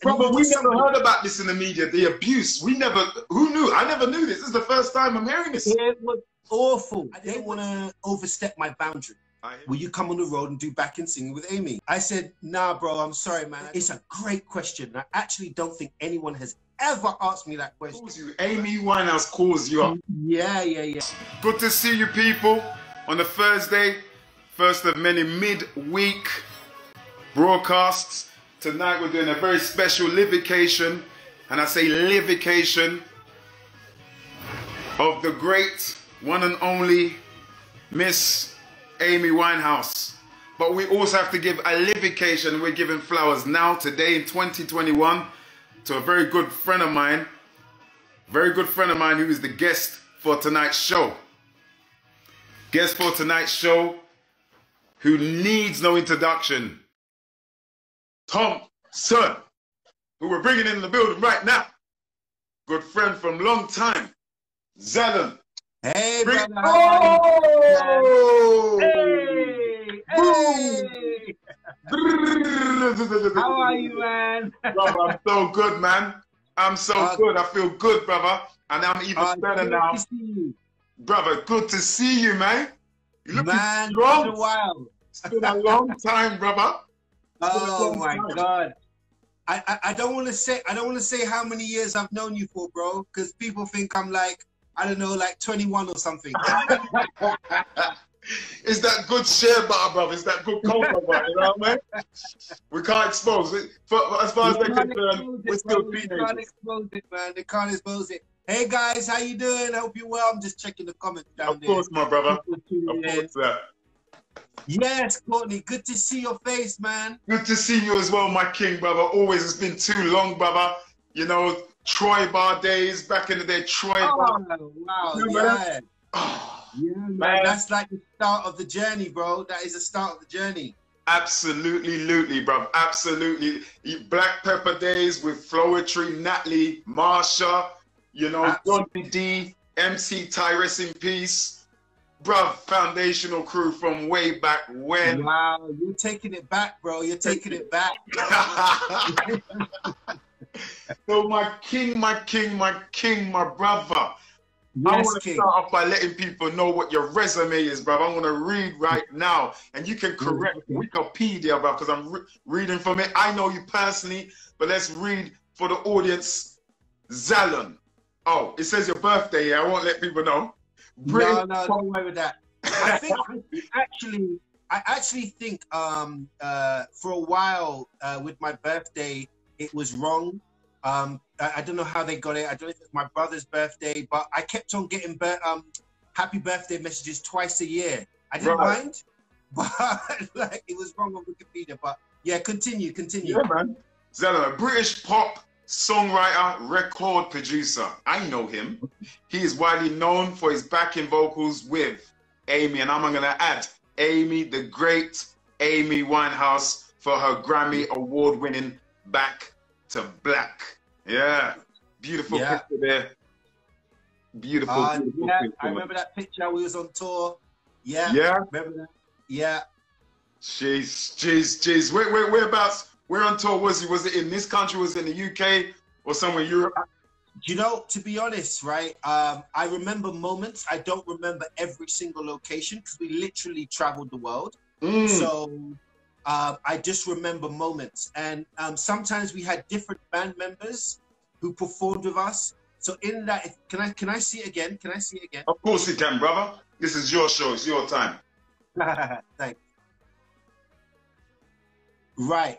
Brother, we never heard about this in the media, the abuse. We never, who knew? I never knew this. This is the first time I'm hearing this. It was awful. I didn't want to overstep my boundary. Will you come on the road and do backing singing with Amy? I said, nah, bro, I'm sorry, man. It's a great question. I actually don't think anyone has ever asked me that question. Calls You. Amy Winehouse calls you up. Yeah, yeah, yeah. Good to see you people on the Thursday, first of many mid-week broadcasts. Tonight we're doing a very special livication, and I say livication, of the great one and only Miss Amy Winehouse. But we also have to give a livication. We're giving flowers now, today in 2021, to a very good friend of mine, very good friend of mine who is the guest for tonight's show. Guest for tonight's show, who needs no introduction. Tom Son, who we're bringing in the building right now. Good friend from long time, Zalon. Hey, Bring brother. Oh! Hey, hey. How are you, man? brother, I'm so good, man. I'm so uh, good. I feel good, brother. And I'm even uh, better now. Brother, good to see you, man. You look man, strong. A while. It's been a long time, brother. Oh my time. God. I, I, I don't want to say I don't want to say how many years I've known you for, bro, because people think I'm like I don't know, like 21 or something. Is that good share butter, brother? Is that good cocoa butter? You know what I mean? We can't expose it. For, as far as they're concerned, we're still teenagers. They can't expose it, man. They can't expose it. Hey guys, how you doing? I hope you're well. I'm just checking the comments down of there. Of course, my brother. Of course, sir. Yes, Courtney. Good to see your face, man. Good to see you as well, my king, brother. Always, it's been too long, brother. You know, Troy Bar days back in the day. Troy oh, Bar. Wow, yeah. Oh, yeah, man. man. That's like the start of the journey, bro. That is the start of the journey. Absolutely, lutely, bro. Absolutely. Black Pepper days with Floetry, Natalie, Marsha, you know, Johnny D, MC Tyrus in Peace. Bruv, foundational crew from way back when. Wow, you're taking it back, bro. You're taking it back. so my king, my king, my king, my brother. Yes, I want to start off by letting people know what your resume is, brother. I'm going to read right now, and you can mm-hmm. correct Wikipedia, bro, because I'm re reading from it. I know you personally, but let's read for the audience. Zalon. Oh, it says your birthday here. I won't let people know. No, no, don't worry with that. I think actually, I actually think um, uh, for a while uh, with my birthday, it was wrong. Um, I, I, don't know how they got it. I don't know if it's my brother's birthday, but I kept on getting um, happy birthday messages twice a year. I didn't right. mind, but like it was wrong on Wikipedia. But yeah, continue, continue. Yeah, man. Zalon, British pop songwriter, record producer. I know him. He is widely known for his backing vocals with Amy, and I'm going to add Amy, the great Amy Winehouse, for her Grammy award winning Back to black. Yeah. Beautiful yeah. picture there. Beautiful, uh, beautiful yeah, picture. I remember that picture. We was on tour. Yeah. Yeah. Remember that? Yeah. Jeez, jeez, jeez. Where, where, whereabouts? Where on tour was he? Was it in this country? Was it in the UK or somewhere in Europe? You know, to be honest, right? Um, I remember moments. I don't remember every single location because we literally traveled the world. Mm. So uh, I just remember moments. And um, sometimes we had different band members who performed with us. So in that, can I can I see it again? Can I see it again? Of course you can, brother. This is your show. It's your time. Thanks. Right.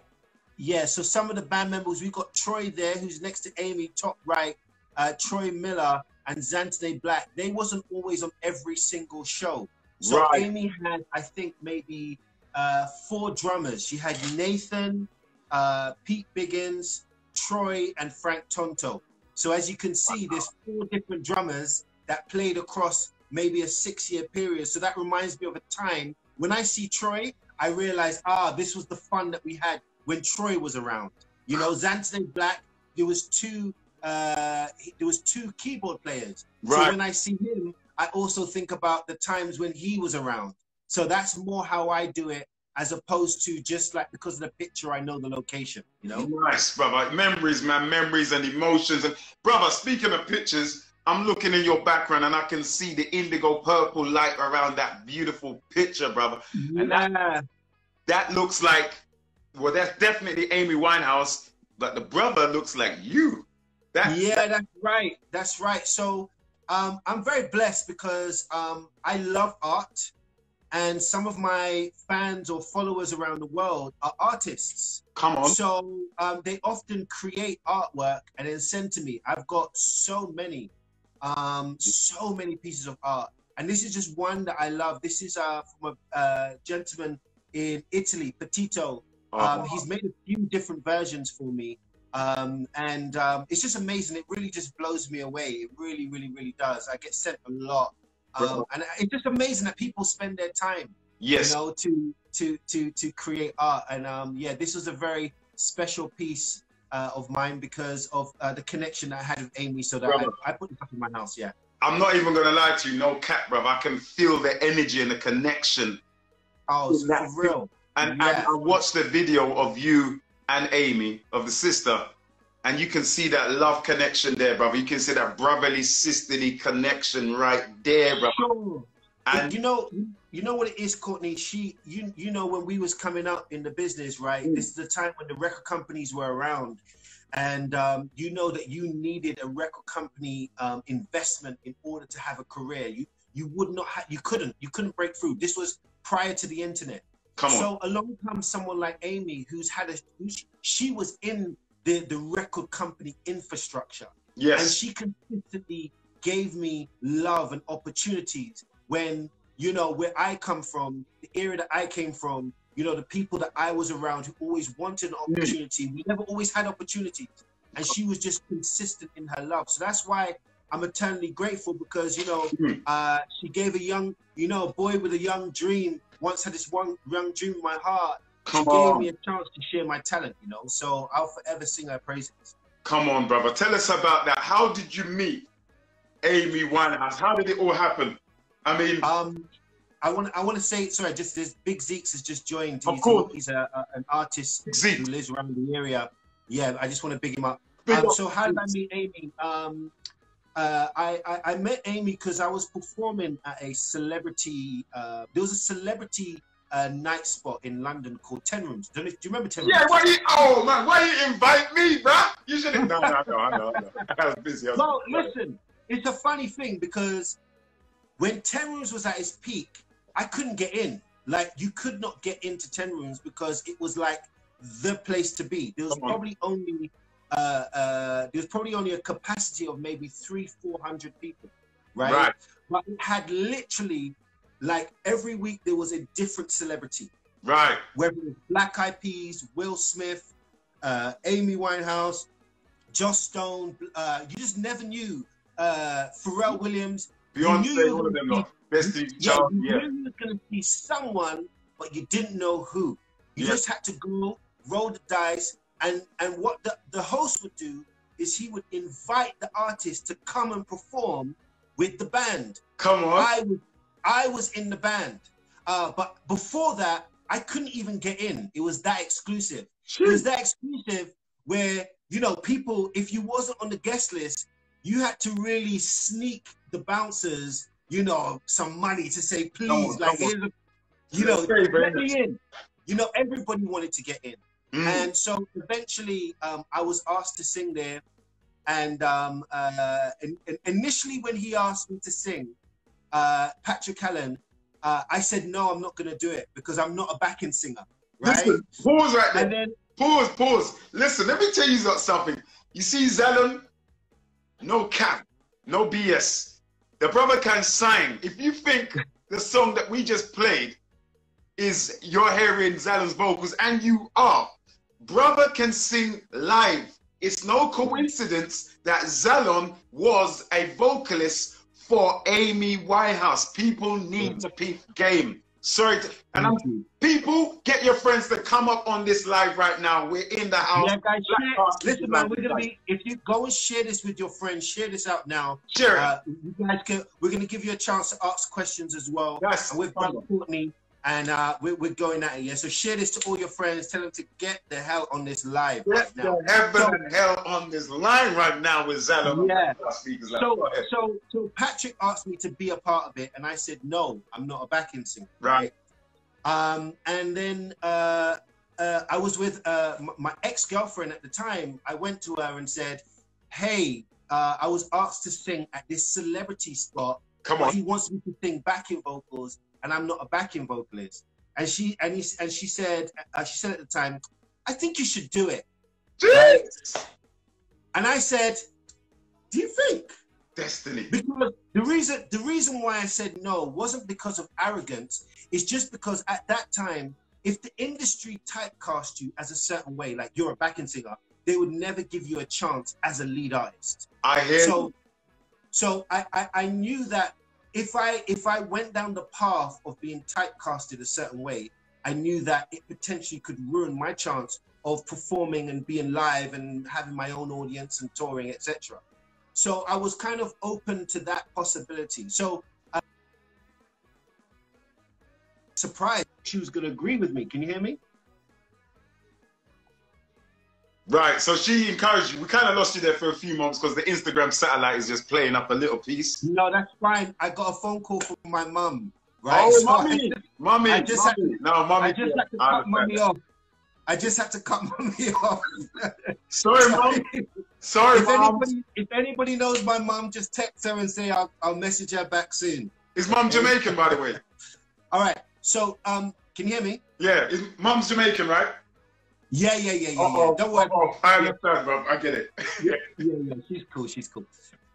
Yeah. So some of the band members, we got Troy there, who's next to Amy, top right. Uh, Troy Miller and Xantoné Blacq. They wasn't always on every single show. So right. Amy had, I think, maybe uh, four drummers. She had Nathan, uh, Pete Biggins, Troy, and Frank Tontoh. So as you can see, there's four different drummers that played across maybe a six-year period. So that reminds me of a time when I see Troy, I realize, ah, this was the fun that we had when Troy was around. You know, Xantoné Blacq, there was two uh, there was two keyboard players. Right. So when I see him, I also think about the times when he was around. So that's more how I do it. as opposed to just like because of the picture, I know the location. You know. Nice, brother. Memories, man. Memories and emotions. And brother, speaking of pictures, I'm looking in your background and I can see the indigo purple light around that beautiful picture, brother. Yeah. And that, that looks like, well, that's definitely Amy Winehouse, but the brother looks like you. That's, yeah, that's right. That's right. So um, I'm very blessed because um, I love art, and some of my fans or followers around the world are artists. Come on. So um, they often create artwork and then send to me. I've got so many, um, so many pieces of art, and this is just one that I love. This is uh, from a uh, gentleman in Italy, Petito. Oh. He's made a few different versions for me. Um, and um, it's just amazing. It really just blows me away. It really, really, really does. I get sent a lot, um, and it's just amazing that people spend their time, yes, you know, to to to to create art. And um, yeah, this was a very special piece uh, of mine because of uh, the connection I had with Amy. So that I, I, put it up in my house. Yeah. I'm not even gonna lie to you, no cap, bro. I can feel the energy and the connection. Oh, for real. And, yeah. and I watched the video of you and Amy of the sister. And you can see that love connection there, brother. You can see that brotherly, sisterly connection right there, brother. Sure. And you know, you know what it is, Courtney. She, you, you know, when we was coming up in the business, right? Mm. This is the time when the record companies were around, and um, you know that you needed a record company um, investment in order to have a career. You, you would not have, you couldn't, you couldn't break through. This was prior to the internet. Come on. So along comes someone like Amy, who's had a she was in the the record company infrastructure. Yes. And she consistently gave me love and opportunities when you know where I come from, the area that I came from. You know, the people that I was around who always wanted an mm. opportunity. Mm. We never always had opportunities, and she was just consistent in her love. So that's why I'm eternally grateful because you know mm. uh, she gave a young, you know, a boy with a young dream once had this one young dream in my heart. Come she on. gave me a chance to share my talent, you know. So I'll forever sing her praises. Come on, brother. Tell us about that. How did you meet Amy Winehouse? How did it all happen? I mean, um, I want I want to say sorry. Just this Big Zeeks has just joined. Of he's, course, he's a, a, an artist Zeke. who lives around the area. Yeah, I just want to big him up. Um, so how did I meet Amy? Um, uh, I, I, I met Amy because I was performing at a celebrity. Uh, there was a celebrity uh, night spot in London called Ten Rooms. Do you, do you remember Ten Rooms? Yeah. Why you? Oh man, why you invite me, bro? You should. No, no, no, I know, I know. I was busy. I was well, listen, it's a funny thing because when Ten Rooms was at its peak, I couldn't get in. Like you could not get into Ten Rooms because it was like the place to be. There was probably only uh, uh, there's probably only a capacity of maybe three, four hundred people, right? right? But it had literally like every week there was a different celebrity, right? Whether it was Black Eyed Peas, Will Smith, uh, Amy Winehouse, Joss Stone, uh, you just never knew. Uh, Pharrell Williams, Beyonce, all of them, lot. Bestie, yeah, Child, you yeah. knew you were going to see someone, but you didn't know who. You yeah. just had to go, roll the dice, and and what the, the host would do is he would invite the artist to come and perform with the band. Come on. I was I was in the band. Uh, but before that, I couldn't even get in. It was that exclusive. It was that exclusive where, you know, people, if you wasn't on the guest list, you had to really sneak the bouncers, you know, some money to say, please, on, like, a, you know, let me in. You know, everybody wanted to get in. Mm. And so eventually um, I was asked to sing there. And, um, uh, and, and initially, when he asked me to sing, uh, Patrick Allen, uh, I said, no, I'm not going to do it because I'm not a backing singer. Right? Listen, pause right there. And then, pause, pause. Listen, let me tell you something. You see, Zalon, no cap, no BS. The brother can sign. If you think the song that we just played is you're hearing Zalon's vocals, and you are, Brother can sing live. It's no coincidence that Zalon was a vocalist for Amy Winehouse. People need to peep game. Sorry, to, and I'm, people, get your friends to come up on this live right now. We're in the house. Yeah, guys, share, listen, man, we're gonna be. If you go and share this with your friends, share this out now. Share uh, you guys can. We're gonna give you a chance to ask questions as well. Yes, and with Brother Courtney, and uh, we're, we're going at it. Yeah, so share this to all your friends. Tell them to get the hell on this live right get now. heaven so, and hell on this line right now with Zalo. Yeah. So, so, so Patrick asked me to be a part of it, and I said no, I'm not a backing singer. Right. right? Um, and then uh, uh, I was with uh, my ex girlfriend at the time. I went to her and said, "Hey, uh, I was asked to sing at this celebrity spot. Come on. He wants me to sing backing vocals." And I'm not a backing vocalist. And she and he and she said uh, she said at the time, I think you should do it. Right? And I said, Do you think? Destiny. Because the reason the reason why I said no wasn't because of arrogance. It's just because at that time, if the industry typecast you as a certain way, like you're a backing singer, they would never give you a chance as a lead artist. I hear. So, so I, I, I knew that if I if I went down the path of being typecasted a certain way, I knew that it potentially could ruin my chance of performing and being live and having my own audience and touring, etc. So I was kind of open to that possibility. So uh, surprised she was going to agree with me. Can you hear me? Right, so she encouraged you. We kind of lost you there for a few months because the Instagram satellite is just playing up a little piece. No, that's fine. I got a phone call from my mum. Right? Oh, so mommy, I, mommy, I just mommy. Had to, no, mommy. I just had to cut mommy off. I just had to cut mommy off. Sorry, mom. Sorry, if mom. Anybody, if anybody knows my mom, just text her and say I'll, I'll message her back soon. Is mom Jamaican, by the way? All right. So, um, can you hear me? Yeah, is, mom's Jamaican, right? Yeah, yeah, yeah, yeah. yeah. Don't worry. Oh, I understand, bro. I get it. yeah, yeah, yeah. She's cool. She's cool.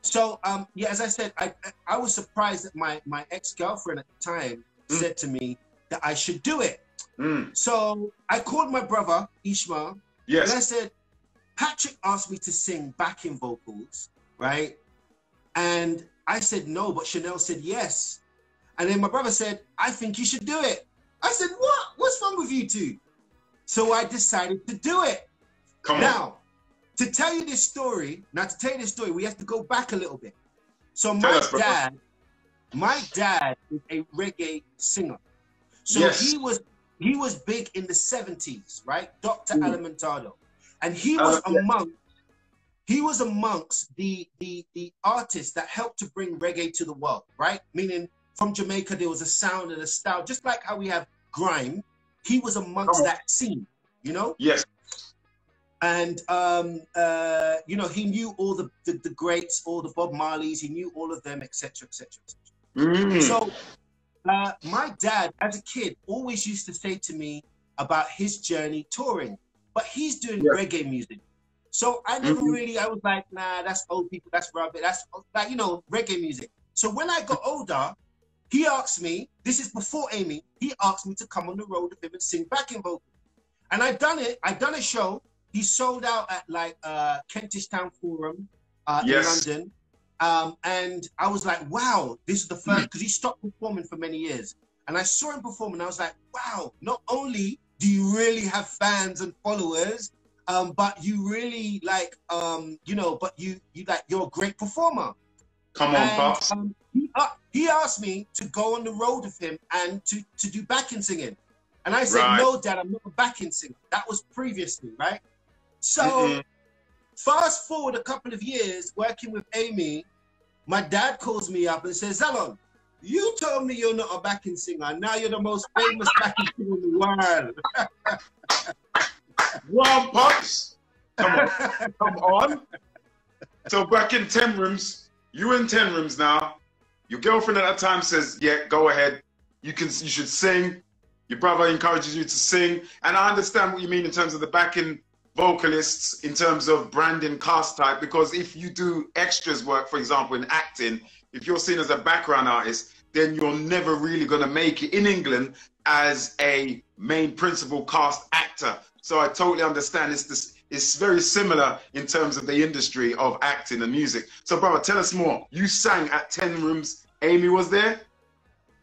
So, um, yeah, as I said, I I was surprised that my my ex girlfriend at the time mm. said to me that I should do it. Mm. So I called my brother Ishmael. Yes. And I said, Patrick asked me to sing backing vocals, right? And I said no, but Chanel said yes. And then my brother said, I think you should do it. I said, what? What's wrong with you two? So I decided to do it. Come now, on. to tell you this story, now to tell you this story, we have to go back a little bit. So my us, dad, my dad is a reggae singer. So yes. he was he was big in the 70s, right? Dr. Mm. Alimantado. And he was uh, among he was amongst the, the the artists that helped to bring reggae to the world, right? Meaning from Jamaica there was a sound and a style, just like how we have grime, he was amongst that scene, you know? Yes. And um, uh, you know, he knew all the, the, the greats, all the Bob Marleys, he knew all of them, etc., etc., etc. So uh, my dad, as a kid, always used to say to me about his journey touring, but he's doing yes. reggae music. So I never mm-hmm. really, I was like, nah, that's old people, that's rubbish, that's like, you know, reggae music. So when I got older, he asked me, this is before Amy, he asked me to come on the road with him and sing backing vocals. And I've done it, I've done a show. He sold out at like uh, Kentish Town Forum uh, yes. in London. Um, and I was like, wow, this is the first, because he stopped performing for many years. And I saw him perform and I was like, wow, not only do you really have fans and followers, um, but you really like, um, you know, but you, you like, you're a great performer. Come on, and, Pops. Um, he, uh, he asked me to go on the road with him and to, to do backing singing. And I said, right. no, dad, I'm not a backing singer. That was previously, right? So mm-hmm. fast forward a couple of years working with Amy, my dad calls me up and says, Zalon, you told me you're not a backing singer. Now you're the most famous backing singer in the world. Well, Pops. Come on. Come on. So back in 10 rooms, you in 10 rooms now. Your girlfriend at that time says, "Yeah, go ahead. You can. You should sing." Your brother encourages you to sing, and I understand what you mean in terms of the backing vocalists, in terms of branding cast type. Because if you do extras work, for example, in acting, if you're seen as a background artist, then you're never really going to make it in England as a main principal cast actor. So I totally understand. It's this it's very similar in terms of the industry of acting and music. So, brother, tell us more. You sang at 10 Rooms. Amy was there?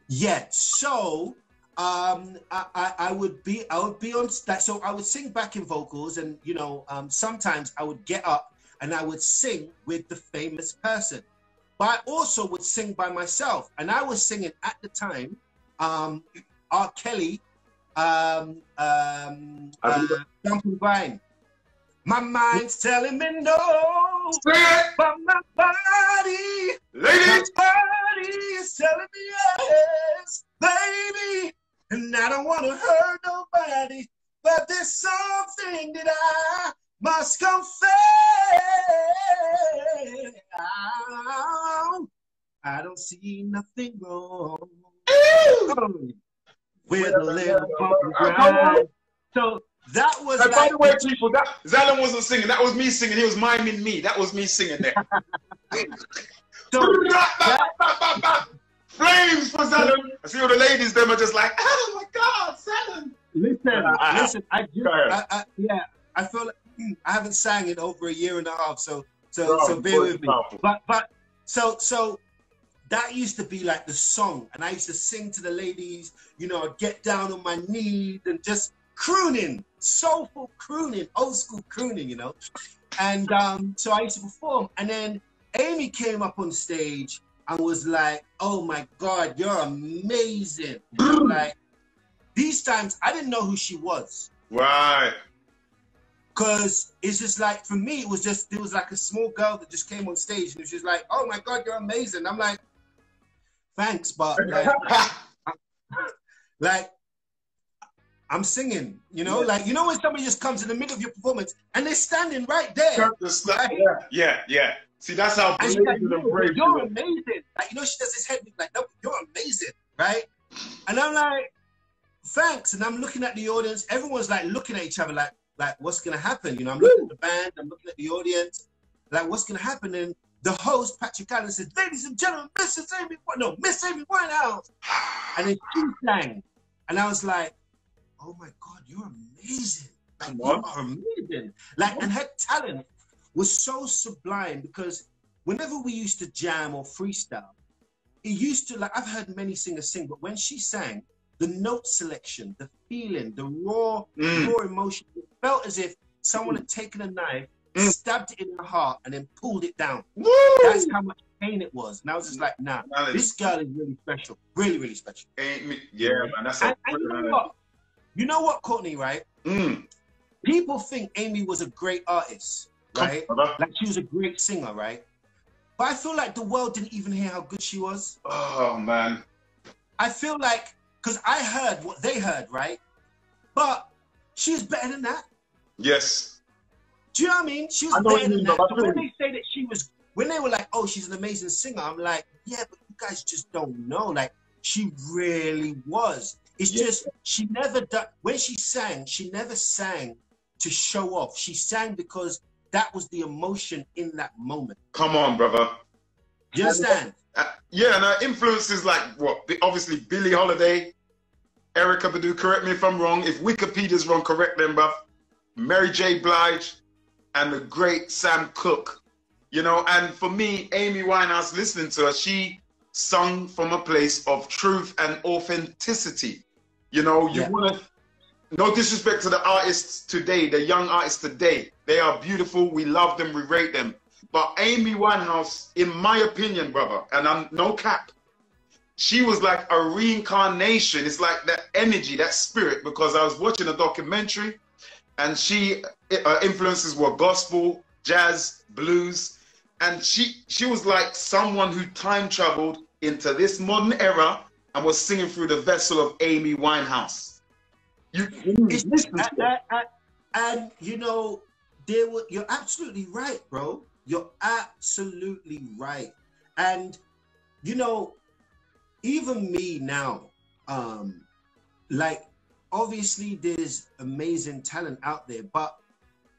Yeah. So, um, I, I, I, would be I would be on that. So I would sing backing vocals, and you know, um, sometimes I would get up and I would sing with the famous person. But I also would sing by myself, and I was singing at the time um, R. Kelly, um, um, uh, Bump n' Grind. My mind's telling me no, but my body, Ladies, my body is telling me yes, baby. And I don't want to hurt nobody, but there's something that I must confess. I don't see nothing wrong with a little. So that was And by the way, people, that Zalon wasn't singing. That was me singing. He was miming me. That was me singing there. so Flames for Zalon. I see all the ladies. Them are just like, oh my God, Zalon. listen, listen. I just, I, I, yeah, I feel like mm, I haven't sang in over a year and a half. So, so, Bro, so bear with me. powerful. But, but, so, so that used to be like the song, and I used to sing to the ladies. You know, I'd get down on my knees and just crooning, soulful crooning, old school crooning. You know, and um, so I used to perform, and then Amy came up on stage and was like, "Oh my God, you're amazing!" like these times, I didn't know who she was. Right. Cause it's just like for me, it was just there was like a small girl that just came on stage and it was just like, "Oh my God, you're amazing!" I'm like, "Thanks," but like, like I'm singing, you know, Yeah. like you know when somebody just comes in the middle of your performance and they're standing right there, The stuff- yeah, yeah, yeah. See, that's how brave like, and "No, brave "You're you amazing!" Like you know, she does this head like, "No, you're amazing," right? And I'm like, "Thanks," and I'm looking at the audience. Everyone's like looking at each other, like, like what's gonna happen? You know, I'm looking at the band, I'm looking at the audience, like what's gonna happen? And the host, Patrick Allen, says, "Ladies and gentlemen, Mrs. Amy, no, Miss Amy Winehouse," and then she sang, and I was like, "Oh my God, you're amazing! Like you are amazing!" Like, and her talent was so sublime because whenever we used to jam or freestyle, it used to like I've heard many singers sing, but when she sang, the note selection, the feeling, the raw, Mm. raw emotion, it felt as if someone had taken a knife, Mm. stabbed it in the heart, and then pulled it down. Woo! That's how much pain it was. And I was just like, nah, this girl is really special. Really, really special. Yeah, man, that's And, and you know what? You know what, Courtney, right? Mm. People think Amy was a great artist, right? on. Like she was a great singer, right? But I feel like the world didn't even hear how good she was. Oh man. I feel like because I heard what they heard, right? But she was better than that. Yes. Do you know what I mean? She was I know what better than that. but I So feel when they say that she was, when they were like, "Oh, she's an amazing singer," I'm like, "Yeah, but you guys just don't know. Like, she really was. It's Yeah. just she never done when she sang. She never sang to show off. She sang because that was the emotion in that moment. Come on, brother. You understand? Uh, yeah, and her influences like what? Obviously, Billie Holiday, Erykah Badu. Correct me if I'm wrong. If Wikipedia's wrong, correct them, bruv. Mary J. Blige, and the great Sam Cooke. You know, and for me, Amy Winehouse, listening to her, she sung from a place of truth and authenticity. You know, you Yeah. want to. No disrespect to the artists today, the young artists today. They are beautiful. We love them. We rate them. But Amy Winehouse, in my opinion, brother, and I'm no cap, she was like a reincarnation. It's like that energy, that spirit. Because I was watching a documentary, and she uh, influences were gospel, jazz, blues, and she she was like someone who time traveled into this modern era and was singing through the vessel of Amy Winehouse. You, I, I, I, and you know, there were, you're absolutely right, bro. You're absolutely right. And you know, even me now, um, like obviously there's amazing talent out there, but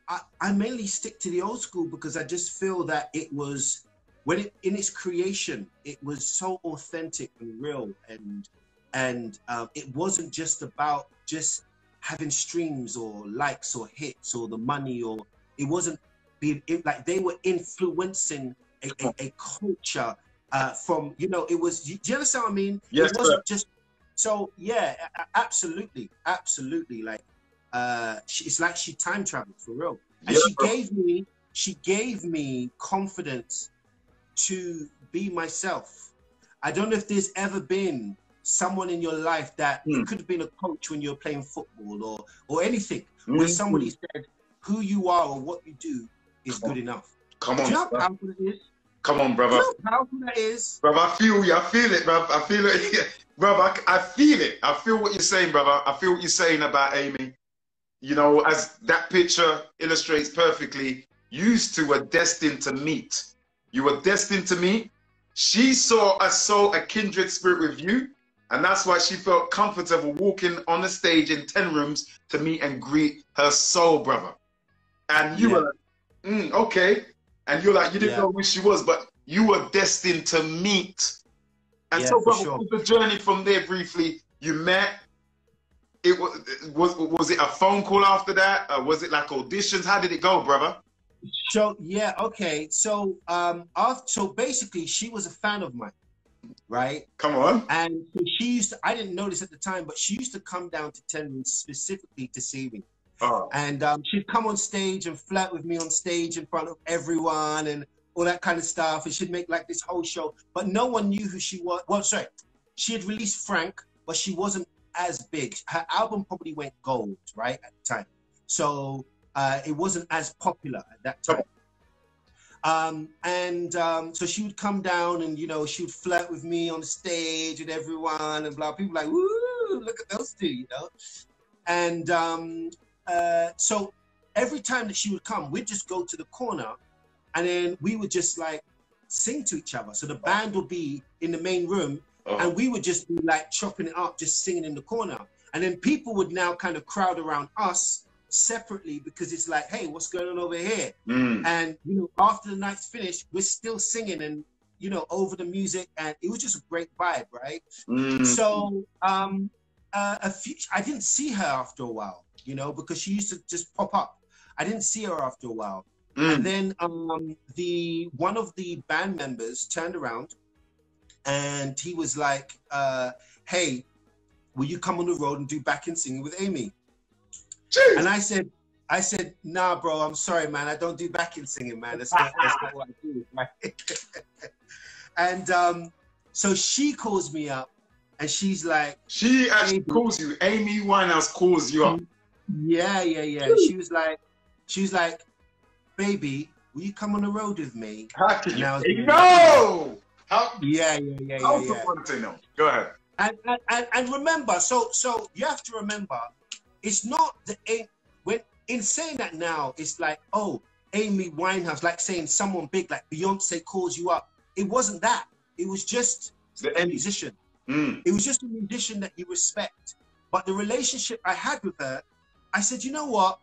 I, I mainly stick to the old school because I just feel that it was when it in its creation, it was so authentic and real and and um, it wasn't just about just having streams or likes or hits or the money or it wasn't being it, like they were influencing a, a, a culture uh, from you know it was do you understand what I mean? Yes, it wasn't just so yeah, absolutely, absolutely. Like uh, she, it's like she time traveled for real, and Yeah, she bro. gave me she gave me confidence to be myself. I don't know if there's ever been someone in your life that Mm. could have been a coach when you were playing football or or anything, Mm. where somebody said who you are or what you do is Come good enough. Come Do on, you know how powerful it is? come on, Do brother. you know how powerful that is? Bruv, I feel you. I feel it, bruv. I feel it. bruv, I, I feel it. I feel what you're saying, brother. I feel what you're saying about Amy. You know, as that picture illustrates perfectly, used to were destined to meet. You were destined to meet. She saw a soul, a kindred spirit with you, and that's why she felt comfortable walking on the stage in 10 rooms to meet and greet her soul brother. And you Yeah. were, mm, okay. And you're like, you didn't Yeah. know who she was, but you were destined to meet. And Yeah, so, brother, sure. the journey from there briefly? You met. It was was was it a phone call after that? Uh, was it like auditions? How did it go, brother? So yeah, okay. So um, after, so basically, she was a fan of mine, right? Come on. And she used to, I didn't notice at the time, but she used to come down to Tenman specifically to see me. Oh, And um, she'd come on stage and flirt with me on stage in front of everyone and all that kind of stuff. And she'd make like this whole show, but no one knew who she was. Well, sorry, she had released Frank, but she wasn't as big. Her album probably went gold, right, at the time. So uh, it wasn't as popular at that time. Um, and um, so she would come down and, you know, she would flirt with me on the stage with everyone and blah. People like, woo, look at those two, you know. And um, uh, so every time that she would come, we'd just go to the corner and then we would just like sing to each other. So the band would be in the main room oh. and we would just be like chopping it up, just singing in the corner. And then people would now kind of crowd around us separately because it's like, hey, what's going on over here? Mm. And you know, after the night's finished, we're still singing and you know over the music, and it was just a great vibe, right? Mm. So um, uh, a few, I didn't see her after a while, you know, because she used to just pop up. I didn't see her after a while. Mm. And then um, the one of the band members turned around and he was like, uh, "Hey, will you come on the road and do back and singing with Amy?" Jeez. And I said, "I said, nah, bro, I'm sorry, man. I don't do back and singing, man. That's not, that's not what I do." Right? and um, so she calls me up and she's like, she actually calls you. Amy Winehouse calls you up. "Yeah, yeah, yeah." She was like, "She was like, baby, will you come on the road with me?" How can you? Now- no. How? Yeah, yeah, yeah, How yeah, yeah. want to know? Go ahead. and, and, and, and remember, so so you have to remember, it's not the when in saying that now, it's like oh, Amy Winehouse, like saying someone big like Beyonce calls you up. It wasn't that. It was just The a musician. Mm. It was just a musician that you respect. But the relationship I had with her, I said, you know what?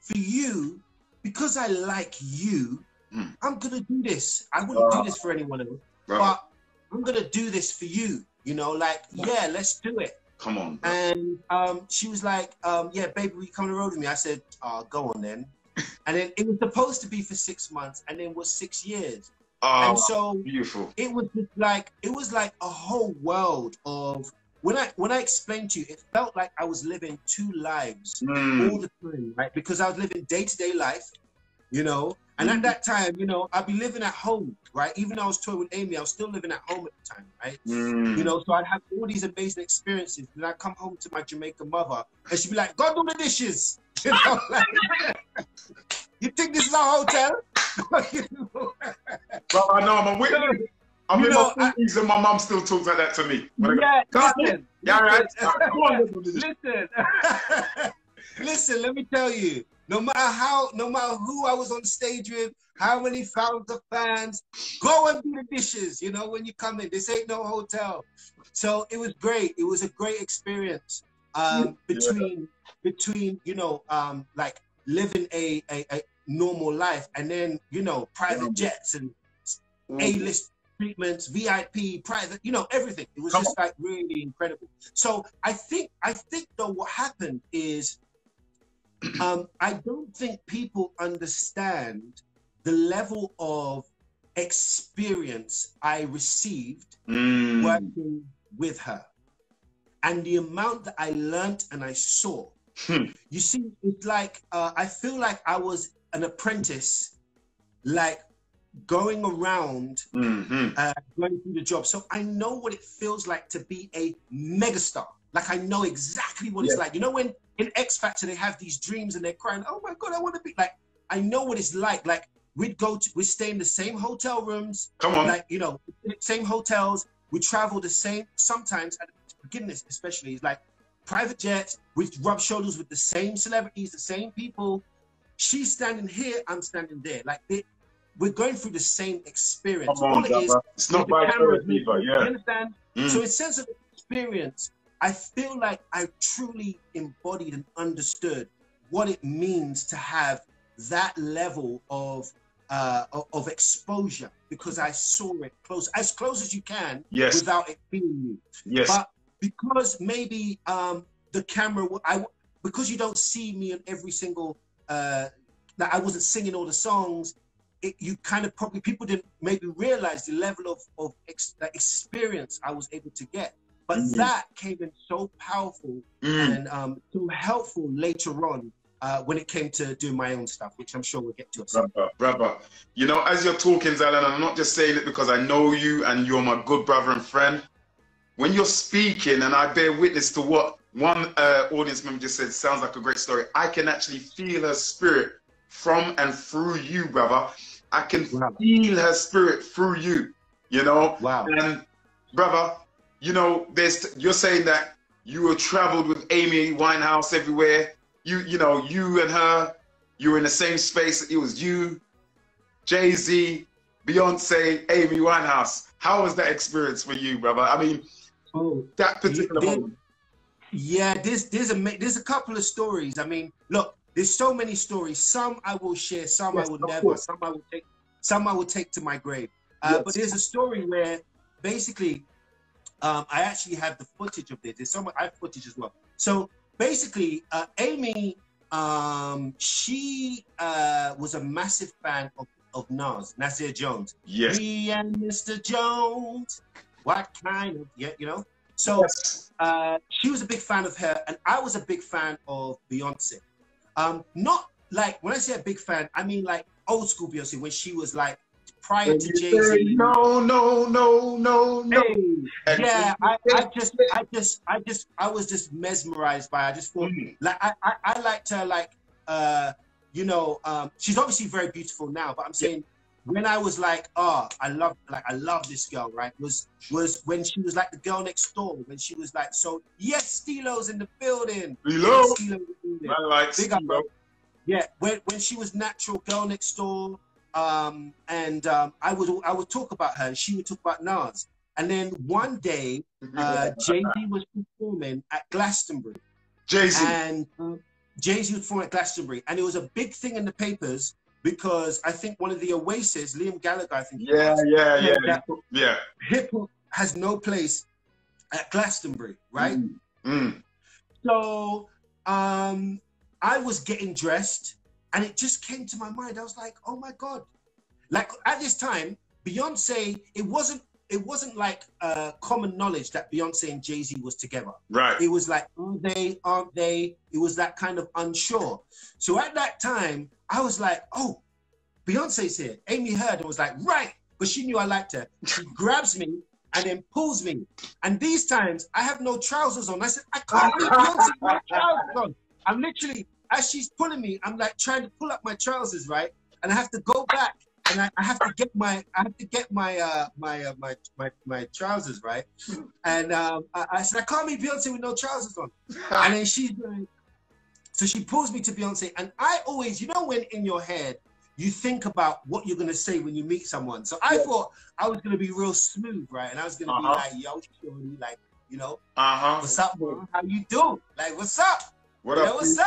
For you, because I like you, Mm. I'm gonna do this. I wouldn't Ah. do this for anyone else but I'm gonna do this for you. You know, like yeah, let's do it. Come on. Bro. And um, she was like, um, yeah, baby, will you come on the road with me? I said, oh, go on then. and then it was supposed to be for six months, and then was six years. Oh, and so beautiful. it was just like it was like a whole world of when I when I explained to you, it felt like I was living two lives Mm. all the time, right? Because I was living day to day life, you know. And at that time, you know, I'd be living at home, right? Even though I was touring with Amy, I was still living at home at the time, right? Mm. You know, so I'd have all these amazing experiences. Then I'd come home to my Jamaican mother, and she'd be like, "Go do the dishes." You know, like, you think this is a hotel? You know? Bro, I know I'm a witness. I'm You in know, my 40s and my mum still talks like that to me. When I go, yeah, listen, yeah, right. listen. Go on, little bit. listen, listen. Let me tell you. No matter how, no matter who I was on stage with, how many thousands of fans, go and do the dishes. You know, when you come in, this ain't no hotel. So it was great. It was a great experience um, between between you know um, like living a, a a normal life and then you know private jets and a list treatments, VIP, private, you know, everything. It was just like really incredible. So I think I think though what happened is um, I don't think people understand the level of experience I received Mm. working with her and the amount that I learned and I saw. Hmm. You see, it's like uh, I feel like I was an apprentice, like going around, Mm-hmm. uh, going through the job. So I know what it feels like to be a megastar. Like I know exactly what it's like. You know when in X Factor they have these dreams and they're crying, "Oh my god, I want to be like." I know what it's like. Like we'd go to, we'd stay in the same hotel rooms, Come on. like you know, same hotels. We travel the same. Sometimes at the beginning, especially, it's like private jets. We rub shoulders with the same celebrities, the same people. She's standing here, I'm standing there. Like they, we're going through the same experience. Come on, All it is. It's not by camera choice is either. You understand? Mm. So in sense of experience, I feel like I truly embodied and understood what it means to have that level of uh, of- exposure because I saw it close, as close as you can, Yes. without it being you. Yes. But because maybe um, the camera, I because you don't see me in every single uh, that I wasn't singing all the songs. It, you kind of probably people didn't maybe realize the level of of ex, the experience I was able to get. But Mhm. that came in so powerful Mm. and um, so helpful later on uh, when it came to doing my own stuff, which I'm sure we'll get to. Brother, brother, you know, as you're talking, Zalon, I'm not just saying it because I know you and you're my good brother and friend. When you're speaking, and I bear witness to what one uh, audience member just said, sounds like a great story. I can actually feel her spirit from and through you, brother. I can Wow. feel her spirit through you, you know. Wow. And brother, you know, there's you're saying that you were traveled with Amy Winehouse everywhere. You, you know, you and her, you were in the same space. It was you, Jay Z, Beyonce, Amy Winehouse. How was that experience for you, brother? I mean, Oh, that particular moment. Yeah, there's there's a there's a couple of stories. I mean, look, there's so many stories. Some I will share, some Yes, I will never, course. some I will take, some I will take to my grave. Uh, Yes. But there's a story where basically, um, I actually have the footage of this. There's so much I have footage as well. So basically, uh, Amy, um, she uh, was a massive fan of, of Nas, Nasir Jones. Yes. Me and Mr. Jones, what kind of yeah, you know? So Yes. uh, she was a big fan of her, and I was a big fan of Beyonce. Um, not like when I say a big fan, I mean like old school Beyonce when she was like prior to you Jay Z. no, no, no, no, no. And yeah, I, I just, I just, I just, I was just mesmerized by. Her. I just thought, Mm. like, I, I, I liked her, like, uh, you know, um, she's obviously very beautiful now, but I'm saying when I was like, oh, I love, like, I love this girl, right? Was was when she was like the girl next door, when she was like, so yes, Stilo's in the building. Hello. Yes, Stilo in the building. I like Big up, bro. Yeah, when, when she was natural girl next door, um, and um, I would I would talk about her, and she would talk about Nas. And then one day, uh, Jay Z was performing at Glastonbury, Jay Z. and uh, Jay Z was performing at Glastonbury, and it was a big thing in the papers because I think one of the Oasis, Liam Gallagher, I think, Yeah, was, yeah, yeah, that yeah. hip hop has no place at Glastonbury, right? Mm. Mm. So um, I was getting dressed, and it just came to my mind. I was like, "Oh my god!" Like at this time, Beyonce. It wasn't. It wasn't like uh, common knowledge that Beyonce and Jay Z was together. Right. It was like, are they? Aren't they? It was that kind of unsure. So at that time, I was like, "Oh, Beyonce's here." Amy heard and was like, "Right," but she knew I liked her. She grabs me and then pulls me. And these times, I have no trousers on. I said, I can't leave Beyonce with trousers on. I'm literally, as she's pulling me, I'm like trying to pull up my trousers, right? And I have to go back and I, I have to get my, I have to get my, uh, my, uh, my, my, my trousers, right? And um, I, I said, I can't meet Beyonce with no trousers on. And then she's like, so she pulls me to Beyonce. And I always, you know, when in your head, you think about what you're gonna say when you meet someone. So I Yeah. thought I was gonna be real smooth, right? And I was gonna Uh-huh. be like, yo, like, you know, Uh huh. what's up, bro? How you do? Like, what's up? What Yeah, up? what's up?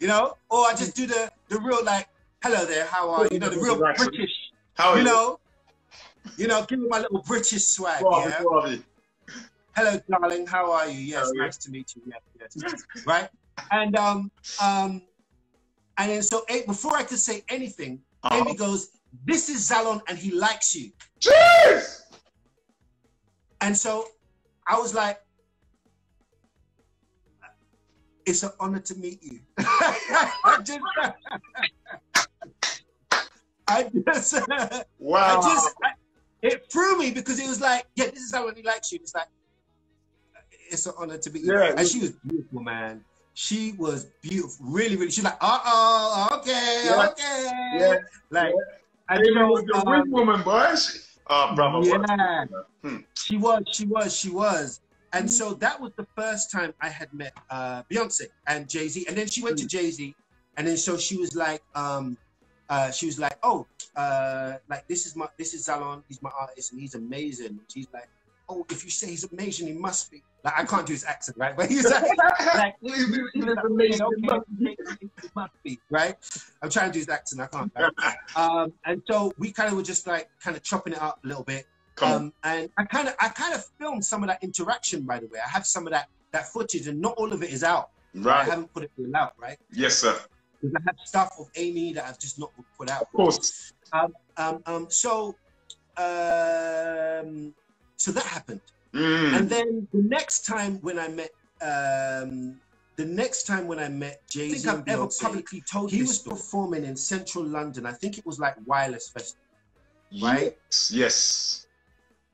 You know? Or I just do the the real like, hello there, how are you? You know, the real British, How are you know? You know, give me my little British swag, yeah. Hello, darling. How are you? Yes, nice to meet you. Yes, yes. right. And um um, and then so before I could say anything, Uh-huh. Amy goes, "This is Zalon, and he likes you." Cheers! And so I was like, "It's an honor to meet you." I just, I just, Wow. I just, I, it threw me because it was like, yeah, this is how he likes you. It's like, it's an honor to be. Yeah. and she was beautiful, man. She was beautiful, really, really. She's like, uh oh, okay, Yeah. okay. Yeah. Like, I Amy know, was the um, woman, boy. She- Oh, brother. Yeah. Hmm. She was, she was, she was. And Hmm. so that was the first time I had met uh, Beyonce and Jay Z. And then she went to Jay Z, and then so she was like, um, uh, she was like, oh, uh, like this is my, this is Zalon. He's my artist, and he's amazing. She's like, oh, if you say he's amazing, he must be. Like I can't do his accent, right? But he's like, like He's amazing. okay, it must be right. I'm trying to do his accent. I can't. Right? Um, and so we kind of were just like kind of chopping it up a little bit. Come on. Um, and I kind of I kind of filmed some of that interaction. By the way, I have some of that that footage, and not all of it is out. Right. I haven't put it all out, right? Yes, sir. Because I have stuff of Amy that I've just not put out. Of course. Um, um, um, so, um, so that happened. Mm. And then the next time when I met, um, the next time when I met Jay Z, I think I've ever publicly told he was performing in central London. I think it was like Wireless Festival, right? Yes. Yes.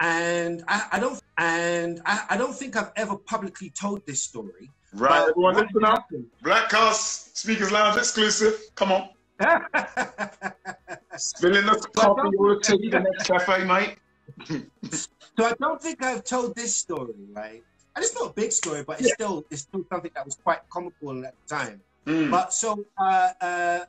And I, I don't, and I, I don't think I've ever publicly told this story. Right. Everyone, listen up. Black Cast Speakers Lounge exclusive. Come on. Spilling the coffee. We'll take the next cafe, mate. So I don't think I've told this story, right? And it's not a big story, but it's Yeah. still it's still something that was quite comical at the time. Mm. But so uh, uh,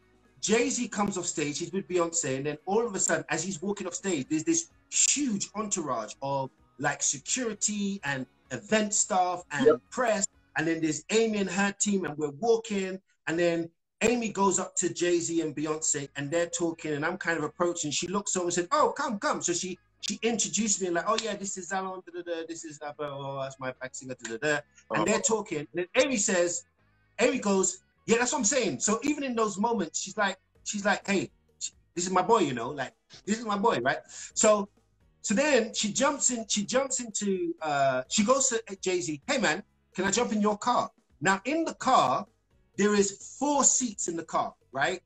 Jay Z comes off stage, he's with Beyonce, and then all of a sudden, as he's walking off stage, there's this huge entourage of like security and event staff and Yep. press, and then there's Amy and her team, and we're walking, and then Amy goes up to Jay Z and Beyonce, and they're talking, and I'm kind of approaching. She looks over and said, "Oh, come, come." So she she introduced me like, "Oh yeah, this is Zalon, da, da, da, this is uh, blah, blah, blah, that's my back singer." Da, da, da. Uh-huh. And they're talking, and then Amy says, Amy goes, "Yeah, that's what I'm saying." So even in those moments, she's like, she's like, "Hey, this is my boy," you know, like this is my boy, right? So, so then she jumps in, she jumps into, uh, she goes to Jay Z, "Hey man, can I jump in your car?" Now in the car, there is four seats in the car, right?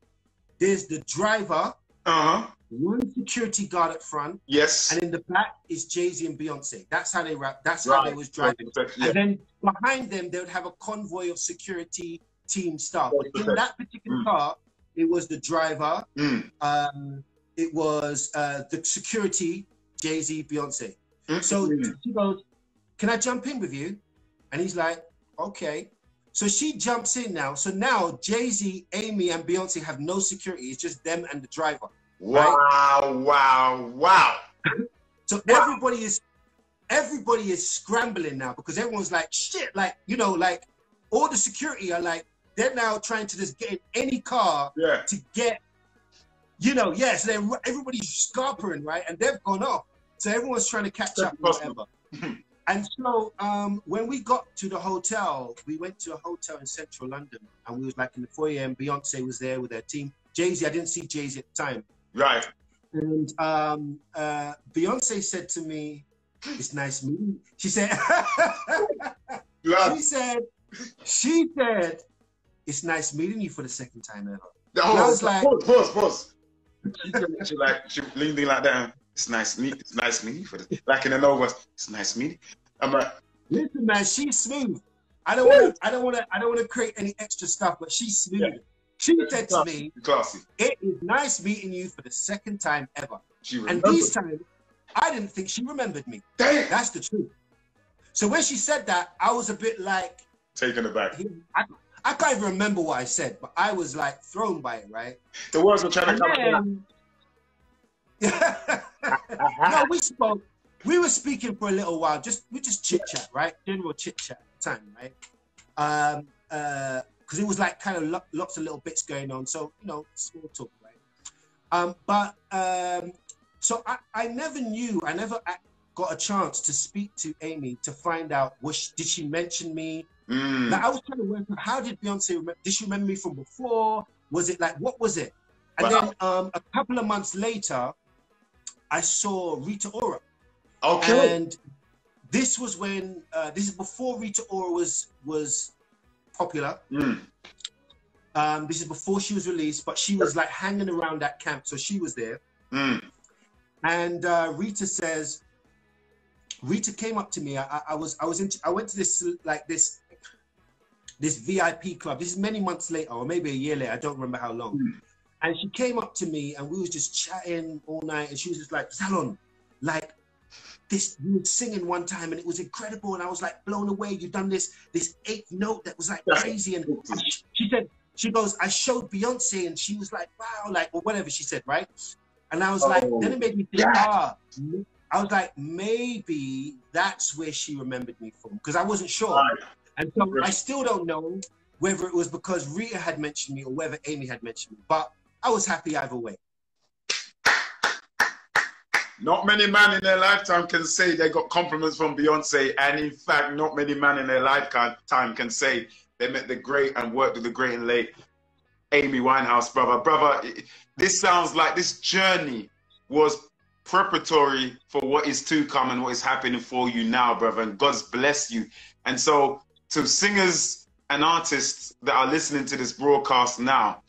There's the driver, Uh huh. one security guard at front, Yes. and in the back is Jay Z and Beyonce. That's how they rap. That's how they was driving. Yeah. And then behind them, they would have a convoy of security team staff. But in that particular Mm. car, it was the driver, Mm. um, it was uh, the security, Jay Z, Beyonce. Mm. So she goes, Can I jump in with you? And he's like, Okay. So she jumps in now. So now Jay Z, Amy, and Beyonce have no security. It's just them and the driver. Wow! Wow! Wow! So Wow. everybody is everybody is scrambling now because everyone's like shit, like you know, like all the security are like they're now trying to just get in any car Yeah. to get, you know, yes, they're everybody's scarpering, right? And they've gone off. So everyone's trying to catch up, That's whatever. and so um, when we got to the hotel, we went to a hotel in central London and we was like in the foyer and Beyonce was there with her team. Jay-Z, I didn't see Jay-Z at the time. Right. And um, uh, Beyonce said to me, "It's nice meeting." you." She said, "She said, she said, it's nice meeting you for the second time ever." Oh, I was like- pause, pause, pause. She, like she leaned in like that. It's nice meet. It's nice meeting for the like in the Nova. It's nice meeting. I'm like, Listen, man, she's smooth. I don't want to. I don't want to. I don't want to create any extra stuff, but she's smooth. Yeah. She said to me, classy. "It is nice meeting you for the second time ever." She And this time, I didn't think she remembered me. Damn. That's the truth. So when she said that, I was a bit like, Taken aback. I, I can't even remember what I said, but I was like thrown by it, right? The words were trying to come out. then, no, we spoke. We were speaking for a little while. Just we just chit chat, right? General chit chat time, right? Um, uh, because it was like kind of lo- lots of little bits going on. So you know, small talk, right? Um, but um, so I, I never knew. I never got a chance to speak to Amy to find out was she, did she mention me? Mm. Like, I was trying to work out how did Beyonce remember? Did she remember me from before? Was it like what was it? And Wow. then um, a couple of months later, I saw Rita Ora, Okay. and this was when uh, this is before Rita Ora was was popular. Mm. Um, this is before she was released, but she was like hanging around that camp, so she was there. Mm. And uh, Rita says, Rita came up to me. I, I was I was in, I went to this like this this VIP club. This is many months later, or maybe a year later. I don't remember how long. Mm. And she came up to me, and we was just chatting all night. And she was just like, "Zalon, like this you were singing one time and it was incredible and I was like blown away. You done this this eighth note that was like crazy and she said she goes I showed Beyonce and she was like wow like or whatever she said right and I was oh, like then it made me think ah I was like maybe that's where she remembered me from because I wasn't sure. And so I still don't know whether it was because Rita had mentioned me or whether Amy had mentioned me but I was happy either way. Not many men in their lifetime can say they got compliments from Beyonce, and in fact, not many men in their lifetime can say they met the great and worked with the great and late Amy Winehouse, brother. Brother, this sounds like this journey was preparatory for what is to come and what is happening for you now, brother. And God's blessed you. And so, to singers and artists that are listening to this broadcast now,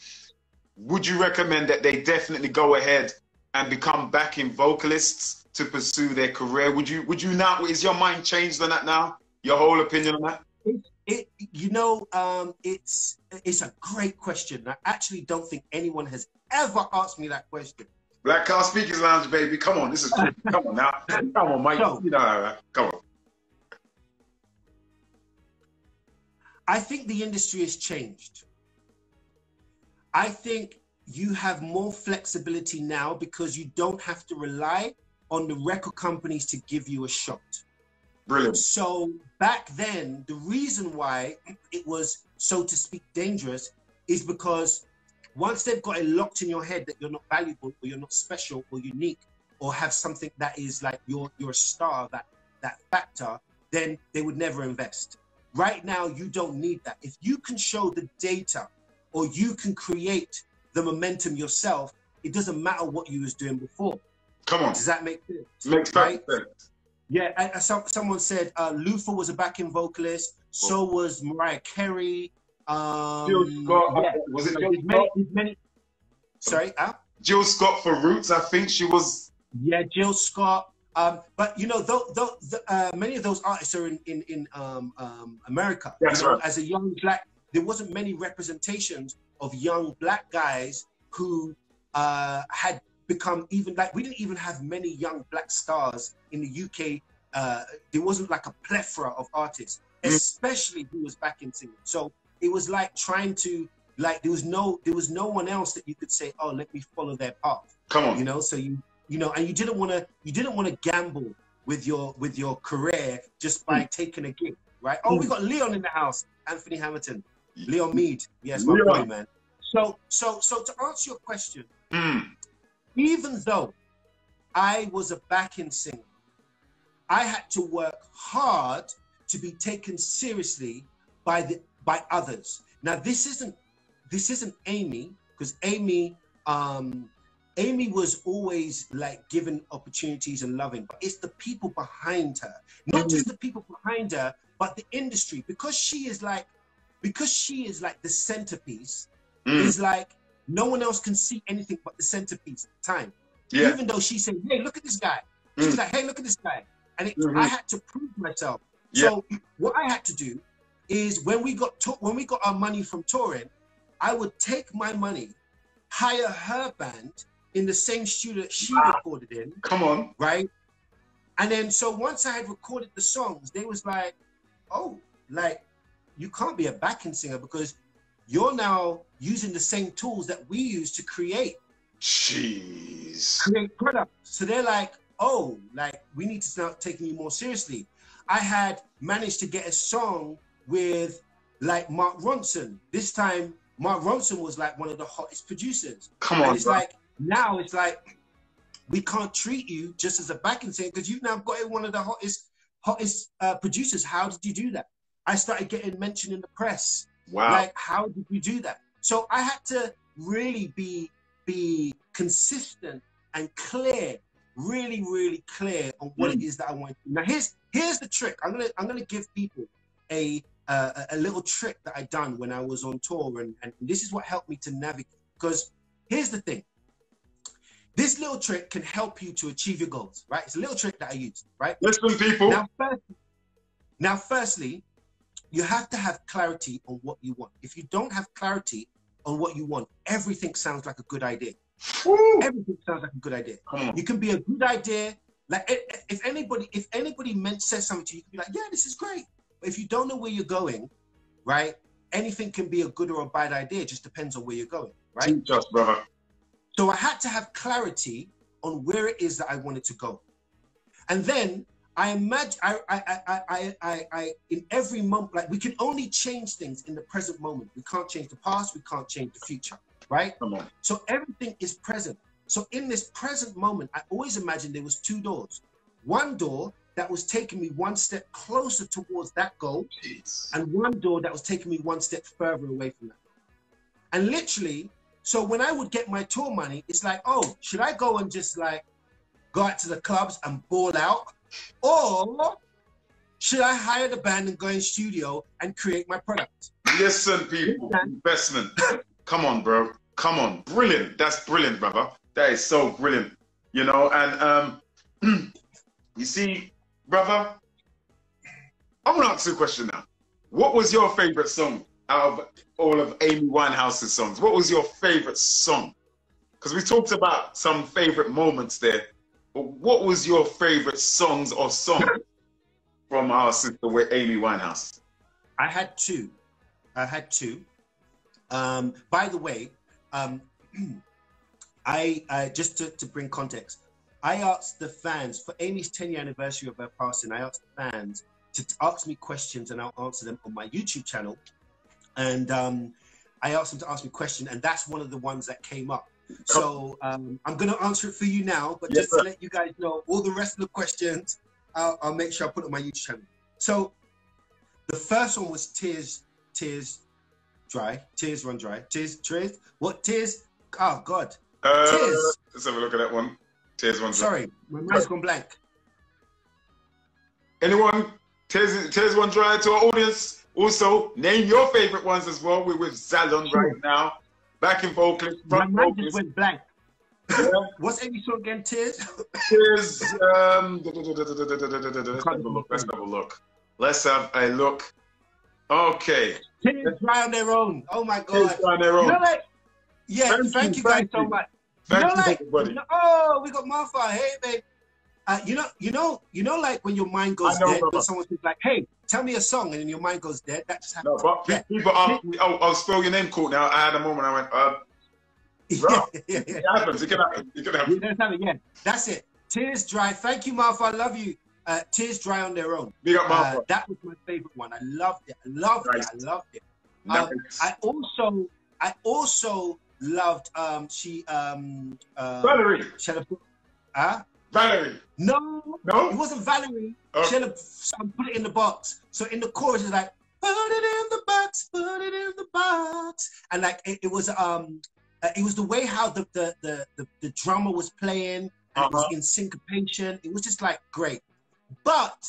would you recommend that they definitely go ahead and become backing vocalists to pursue their career? Would you would you now is your mind changed on that now? Your whole opinion on that? It, it you know, um, it's it's a great question. I actually don't think anyone has ever asked me that question. Black Cast Speakers Lounge, baby. Come on, this is come on now. Come on, Mike. So, you know, come on. I think the industry has changed. I think you have more flexibility now because you don't have to rely on the record companies to give you a shot. Brilliant. So back then, the reason why it was, so to speak, dangerous is because once they've got it locked in your head that you're not valuable or you're not special or unique or have something that is like you're you're star, that that factor, then they would never invest. Right now, you don't need that. If you can show the data or you can create the momentum yourself, it doesn't matter what you was doing before. Come on. Does that make sense? Makes right? sense. Yeah, I, I, so, someone said uh, Luther was a backing vocalist. So was Mariah Carey. Um, Jill Scott. Yeah. Was it Jill many, many, Sorry, uh? Jill Scott for Roots. I think she was. Yeah, Jill Scott. Um, but you know, though, though the, uh, many of those artists are in in, in um, um, America. You know. As a young black, there wasn't many representations of young black guys who uh, had become even like we didn't even have many young black stars in the UK. Uh, there wasn't like a plethora of artists, mm. especially who was back in singing. So it was like trying to like there was no there was no one else that you could say, oh, let me follow their path. Come on, you know. So you you know, and you didn't want to you didn't want to gamble with your with your career just by mm. taking a gig, right? Oh, mm. we got Leon in the house, Anthony Hamilton. Leon Mead. Yes, my boy, man. So, so, so to answer your question, mm. even though I was a backing singer, I had to work hard to be taken seriously by the by others. Now, this isn't this isn't Amy because Amy, um, Amy was always like given opportunities and loving, but it's the people behind her, not mm. just the people behind her, but the industry because she is like because she is like the centerpiece, mm. is like no one else can see anything but the centerpiece at the time. Yeah. Even though she said, Hey, look at this guy. Mm. She's like, Hey, look at this guy. And it, mm-hmm. I had to prove myself. Yeah. So what I had to do is when we got to- when we got our money from touring, I would take my money, hire her band in the same studio that she wow. recorded in. Come on. Right? And then so once I had recorded the songs, they was like, oh, like you can't be a backing singer because you're now using the same tools that we use to create. Jeez. Create products. So they're like, oh, like we need to start taking you more seriously. I had managed to get a song with like Mark Ronson. This time, Mark Ronson was like one of the hottest producers. Come on. And it's bro. like now it's like we can't treat you just as a backing singer because you've now got one of the hottest hottest uh, producers. How did you do that? I started getting mentioned in the press. Wow. Like, how did you do that? So I had to really be be consistent and clear, really, really clear on what mm. it is that I want. Now here's here's the trick. I'm gonna I'm gonna give people a uh, a little trick that I done when I was on tour, and, and this is what helped me to navigate. Because here's the thing: this little trick can help you to achieve your goals, right? It's a little trick that I use, right? Listen, people. Now, first, now, firstly, you have to have clarity on what you want. If you don't have clarity on what you want, everything sounds like a good idea. Woo! Everything sounds like a good idea. You can be a good idea. Like if anybody, if anybody meant says something to you, you can be like, yeah, this is great. But if you don't know where you're going, right? Anything can be a good or a bad idea. It just depends on where you're going, right? Us, brother. So I had to have clarity on where it is that I wanted to go. And then I imagine I I I I I, I in every moment, like we can only change things in the present moment. We can't change the past, we can't change the future, right? So everything is present. So in this present moment, I always imagined there was two doors. One door that was taking me one step closer towards that goal, Jeez. and one door that was taking me one step further away from that. And literally, so when I would get my tour money, it's like, oh, should I go and just like go out to the clubs and ball out? Or should I hire the band and go in studio and create my product? Listen, people. Investment. Come on, bro. Come on. Brilliant. That's brilliant, brother. That is so brilliant. You know, and um, you see, brother, I'm gonna ask you a question now. What was your favorite song out of all of Amy Winehouse's songs? What was your favorite song? Because we talked about some favorite moments there, but what was your favorite songs or song from our sister with Amy Winehouse? I had two. I had two. Um, by the way, um, I, I just to, to bring context, I asked the fans for Amy's 10 year anniversary of her passing. I asked the fans to ask me questions and I'll answer them on my YouTube channel. And um, I asked them to ask me a question, and that's one of the ones that came up. So um, I'm going to answer it for you now, but Yes, just to sir. let you guys know, all the rest of the questions, I'll, I'll make sure I put on my YouTube channel. So the first one was Tears, Tears Dry, Tears Run Dry, Tears, Tears, what Tears? Oh God, Uh, Tears. Let's have a look at that one. Tears one. sorry, my mind's gone blank. Anyone? Tears, Tears one dry to our audience. Also, name your favorite ones as well. We're with Zalon Sure. right now. Back in vocalist, My front mind just vocalist. went blank. Yeah. What's Amy's song again? Tears. Tears. Um, let's have a look. Let's have a look. Let's have a look. Okay. Tears dry on their own. Oh my God. Tears God. on their You own. know, like, yeah. Thank Thank, you, you guys thank so much. Thank you know, you, like, everybody. you know- oh, we got Martha. Hey, babe. Uh, you know, you know, you know, like when your mind goes know, dead, brother. when someone says like, "Hey, tell me a song," and then your mind goes dead. That just No, happens. but Yeah. people ask me, oh, I'll spell your name cool now. I had a moment I went, uh, yeah, Bro. yeah, yeah. it happens. It can happen. It can happen. Yeah, that's having, yeah. That's it. Tears dry. Thank you, Martha. I love you. Uh, Tears dry on their own. Big up, Uh, that was my favorite one. I loved it. I loved Nice. it. I loved it. Nice. um, I also, I also loved. Um, she um, uh, Valerie. she had a, huh? Valerie. No, No. it wasn't Valerie. Oh. A, some- put it in the box. So in the chorus, it's like, put it in the box, put it in the box, and like it, it was um, uh, it was the way how the the the the, the drummer was playing, and it was Uh-huh. in syncopation. It was just like great. But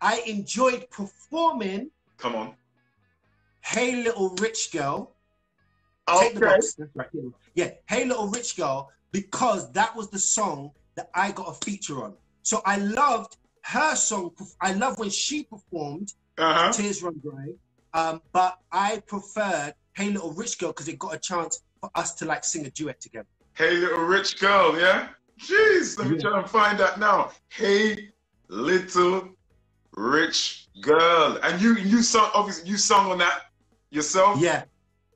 I enjoyed performing Come on. "Hey Little Rich Girl." Take the Okay. box. That's right. Yeah. yeah, "Hey Little Rich Girl," because that was the song that I got a feature on. So I loved her song. I love when she performed Uh-huh. Tears Run Dry. Um, but I preferred Hey Little Rich Girl because it got a chance for us to like sing a duet together. Hey, little rich girl, yeah? Jeez, let me Yeah. try and find that now. Hey, little rich girl. And you you sung obviously you sung on that yourself? Yeah.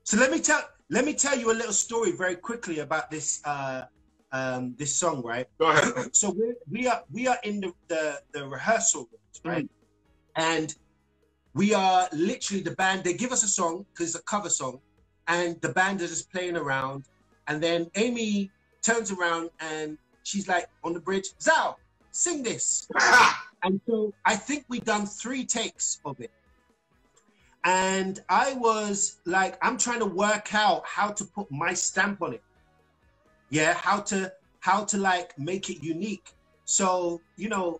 So let me tell let me tell you a little story very quickly about this uh, um, this song, right? Go ahead. So we we are we are in the the, the rehearsal rooms, right? And we are literally the band. They give us a song because it's a cover song, and the band is just playing around. And then Amy turns around and she's like on the bridge, Zao, sing this. And so I think we've done three takes of it. And I was like, I'm trying to work out how to put my stamp on it. Yeah, how to how to like make it unique. So, you know,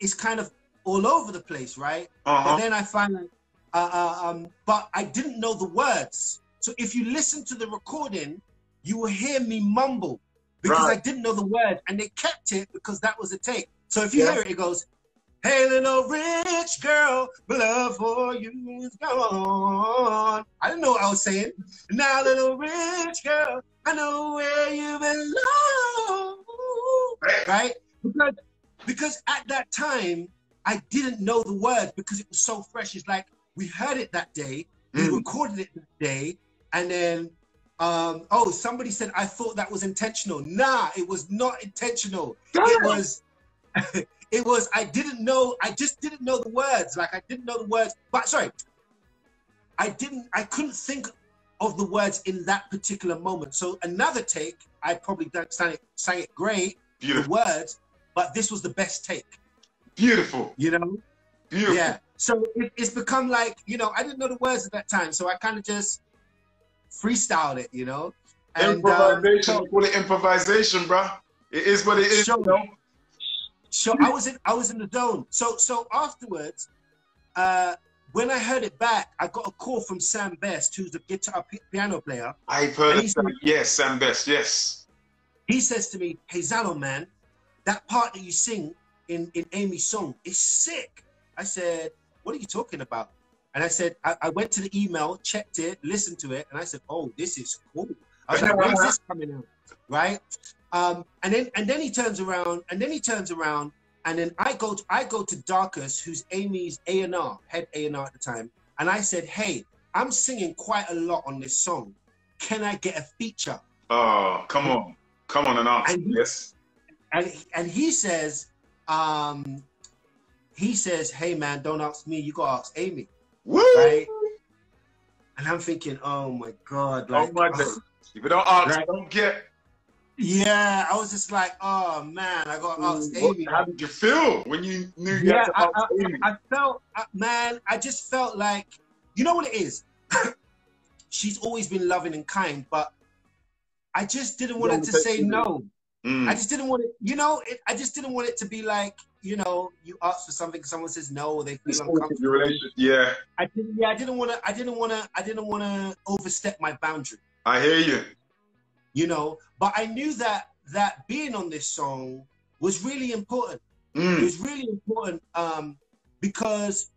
it's kind of all over the place, right? But uh-huh. then I find like Uh, uh, um, but I didn't know the words. So if you listen to the recording, you will hear me mumble because Right. I didn't know the words, and they kept it because that was a take. So if you Yeah. hear it, it goes, "Hey, little rich girl, love for you is gone." I didn't know what I was saying. Now, little rich girl, I know where you belong. Right? Because because at that time I didn't know the words because it was so fresh. It's like we heard it that day, we Mm. recorded it that day, and then um, oh, somebody said I thought that was intentional. Nah, it was not intentional. It was it was I didn't know, I just didn't know the words. Like I didn't know the words, but sorry, I didn't I couldn't think of the words in that particular moment. So another take, I probably done sang it, sang it great, the words, but this was the best take, Beautiful. you know? Beautiful. Yeah. So it, it's become like, you know, I didn't know the words at that time. So I kind of just freestyled it, you know? And um, improvisation. call it improvisation, bro. It is what it is. Sure. you know? so I was in I was in the zone. So so afterwards, uh, when I heard it back, I got a call from Sam Beste, who's the guitar piano player. I've heard of that. Yes, Sam Beste. Yes. He says to me, "Hey Zalo, man, that part that you sing in in Amy's song is sick." I said, "What are you talking about?" And I said, I, I went to the email, checked it, listened to it, and I said, "Oh, this is cool." I was like, "When's this coming out?" Right? Um, and then and then he turns around, and then he turns around, and then I go to, I go to Darcus, who's Amy's A and R head A and R at the time, and I said, "Hey, I'm singing quite a lot on this song. Can I get a feature?" Oh, come on. Come on and ask. And- yes. and and he says, um, he says, "Hey man, don't ask me. You gotta ask Amy, Woo! right?" And I'm thinking, "Oh my god!" Like, oh my days. If you don't ask, Right. don't get. Yeah, I was just like, "Oh man, I gotta ask What- Amy." how did you feel when you knew you Yeah, had to I, ask I? I felt, uh, man, I just felt like, you know what it is. She's always been loving and kind, but I just didn't want her to say no. Mm. I just didn't want it, you know, it, I just didn't want it to be like, you know, you ask for something, someone says no, or they feel to uncomfortable. your relationship. Yeah, I didn't, yeah, I didn't want to, I didn't want to, I didn't want to overstep my boundary, I hear you. You know. But I knew that that being on this song was really important. It Mm. was really important um, because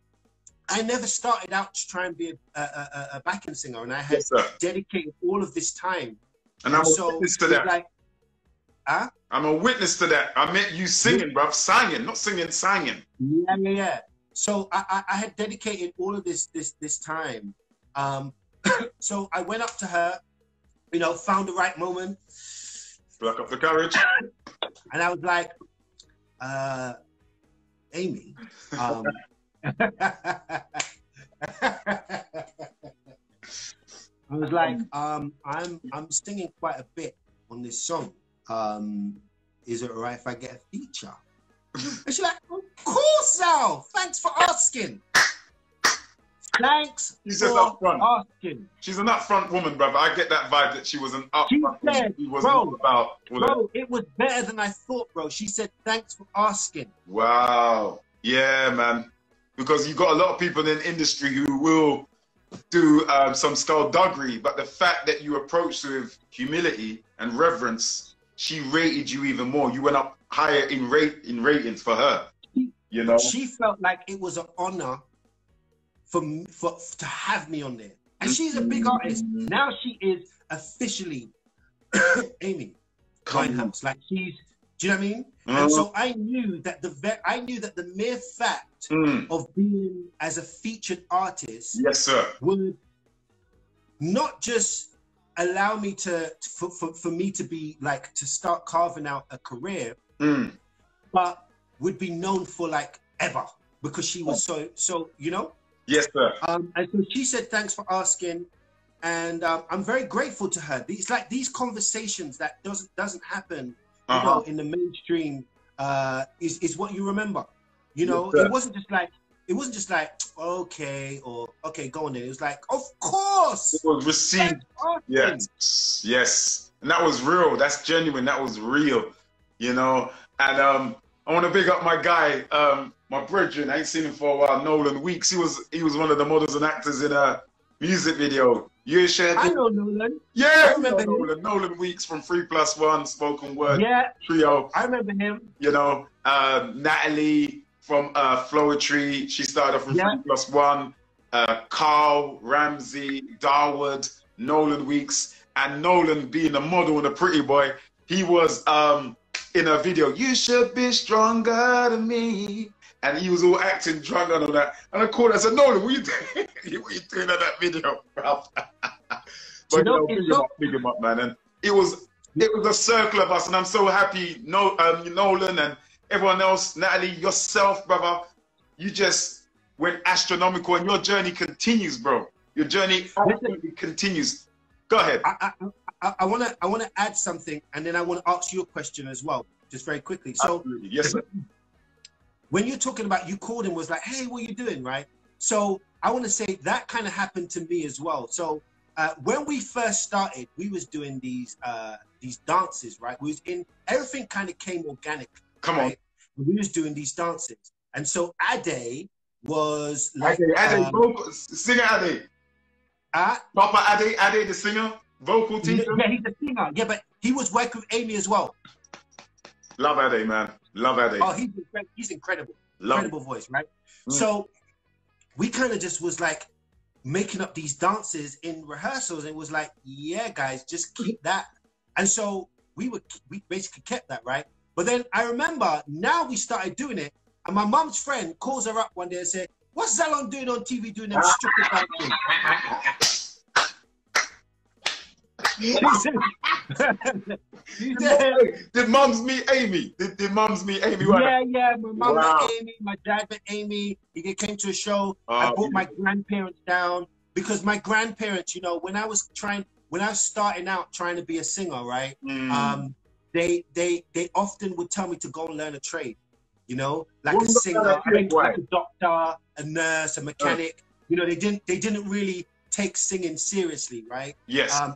I never started out to try and be a, a, a, a backing singer, and I had Yes, dedicated all of this time. And I'm a witness to that. like, huh? I'm a witness to that. I met you singing, bruv. Singing, not singing, singing. Yeah, yeah, yeah. So I, I, I had dedicated all of this this this time. Um, so I went up to her, you know, found the right moment, Pluck up the courage. and I was like, uh, Amy. Um, I was like, um, I'm I'm singing quite a bit on this song. Um, is it alright if I get a feature? And she's like, of course, Sal. Thanks for asking. Thanks You said for up front. asking. She's an upfront woman, brother. I get that vibe that she was an She upfront woman. said, She was bro, about. Bro, it was better than I thought, bro. She said, thanks for asking. Wow. Yeah, man. Because you got a lot of people in the industry who will do um, some skullduggery, but the fact that you approached with humility and reverence, she rated you even more. You went up higher in rate in ratings for her. You know. She felt like it was an honor for, for to have me on there. And she's a big artist. Now she is officially Amy Come on. Winehouse. Like she's, do you know what I mean? Mhm. And so I knew that the ve- I knew that the mere fact Mm. of being as a featured artist Yes, sir. would not just allow me to for, for, for me to be like to start carving out a career Mm. but would be known for like ever because she was so so you know Yes, sir. um and so she said thanks for asking and um, i'm very grateful to her it's like these conversations that doesn't doesn't happen you Uh-huh. know in the mainstream uh is, is what you remember you know Yes, it wasn't just like it wasn't just like okay or okay go on then it was like of course It was received. Thanks for asking. Yes, yes, and that was real. That's genuine. That was real. You know, and um, I want to big up my guy, um, my brethren. I ain't seen him for a while. Nolan Weeks. He was he was one of the models and actors in a music video. You shared. I know Nolan. Yeah, I remember Nolan. Nolan Weeks from Three Plus One Spoken Word yeah. Trio. I remember him. You know, uh, Natalie from uh, Floetry. She started off from yeah. Three Plus One. Uh, Carl Ramsey, Darwood, Nolan Weeks, and Nolan being a model and a pretty boy. He was um, in a video, you should be stronger than me. And he was all acting drunk and all that. And I called I said, Nolan, what are you doing? what are you doing in that video, bro? but you know, big him up, big him up, man. And it was it was a circle of us, and I'm so happy, no, um, Nolan and everyone else, Natalie, yourself, brother. You just went astronomical, and your journey continues, bro. Your journey absolutely continues. Go ahead. I, I want to I want to add something, and then I want to ask you a question as well, just very quickly. So, Absolutely. yes, sir. When you're talking about you called him was like, hey, what are you doing, right? So I want to say that kind of happened to me as well. So uh, when we first started, we was doing these uh, these dances, right? We was in everything kind of came organic. Come right? on. We was doing these dances, and so Ade was like Ade, Ade, um, singer Ade. Uh, Papa Ade, Ade, the singer vocal teacher? Yeah, he's a singer. Yeah, but he was working with Amy as well. Love Ade, man. Love Ade. Oh, he's he's incredible. Love incredible voice, right? Mm. So we kind of just was like making up these dances in rehearsals. It was like, yeah, guys, just keep that. And so we would we basically kept that, right? But then I remember now we started doing it, and my mom's friend calls her up one day and said, "What's Zalon doing on TV doing them stupid dances?" did mums meet Amy? Did, did mums meet Amy? Yeah, yeah. My mom wow. met Amy. My dad met Amy. He came to a show. Oh, I brought my grandparents down because my grandparents, you know, when I was trying, when I was starting out trying to be a singer, right? Mm. Um, they they they often would tell me to go and learn a trade. You know, like what a singer, like a doctor, a nurse, a mechanic. Uh. You know, they didn't they didn't really take singing seriously, right? Yes. Um,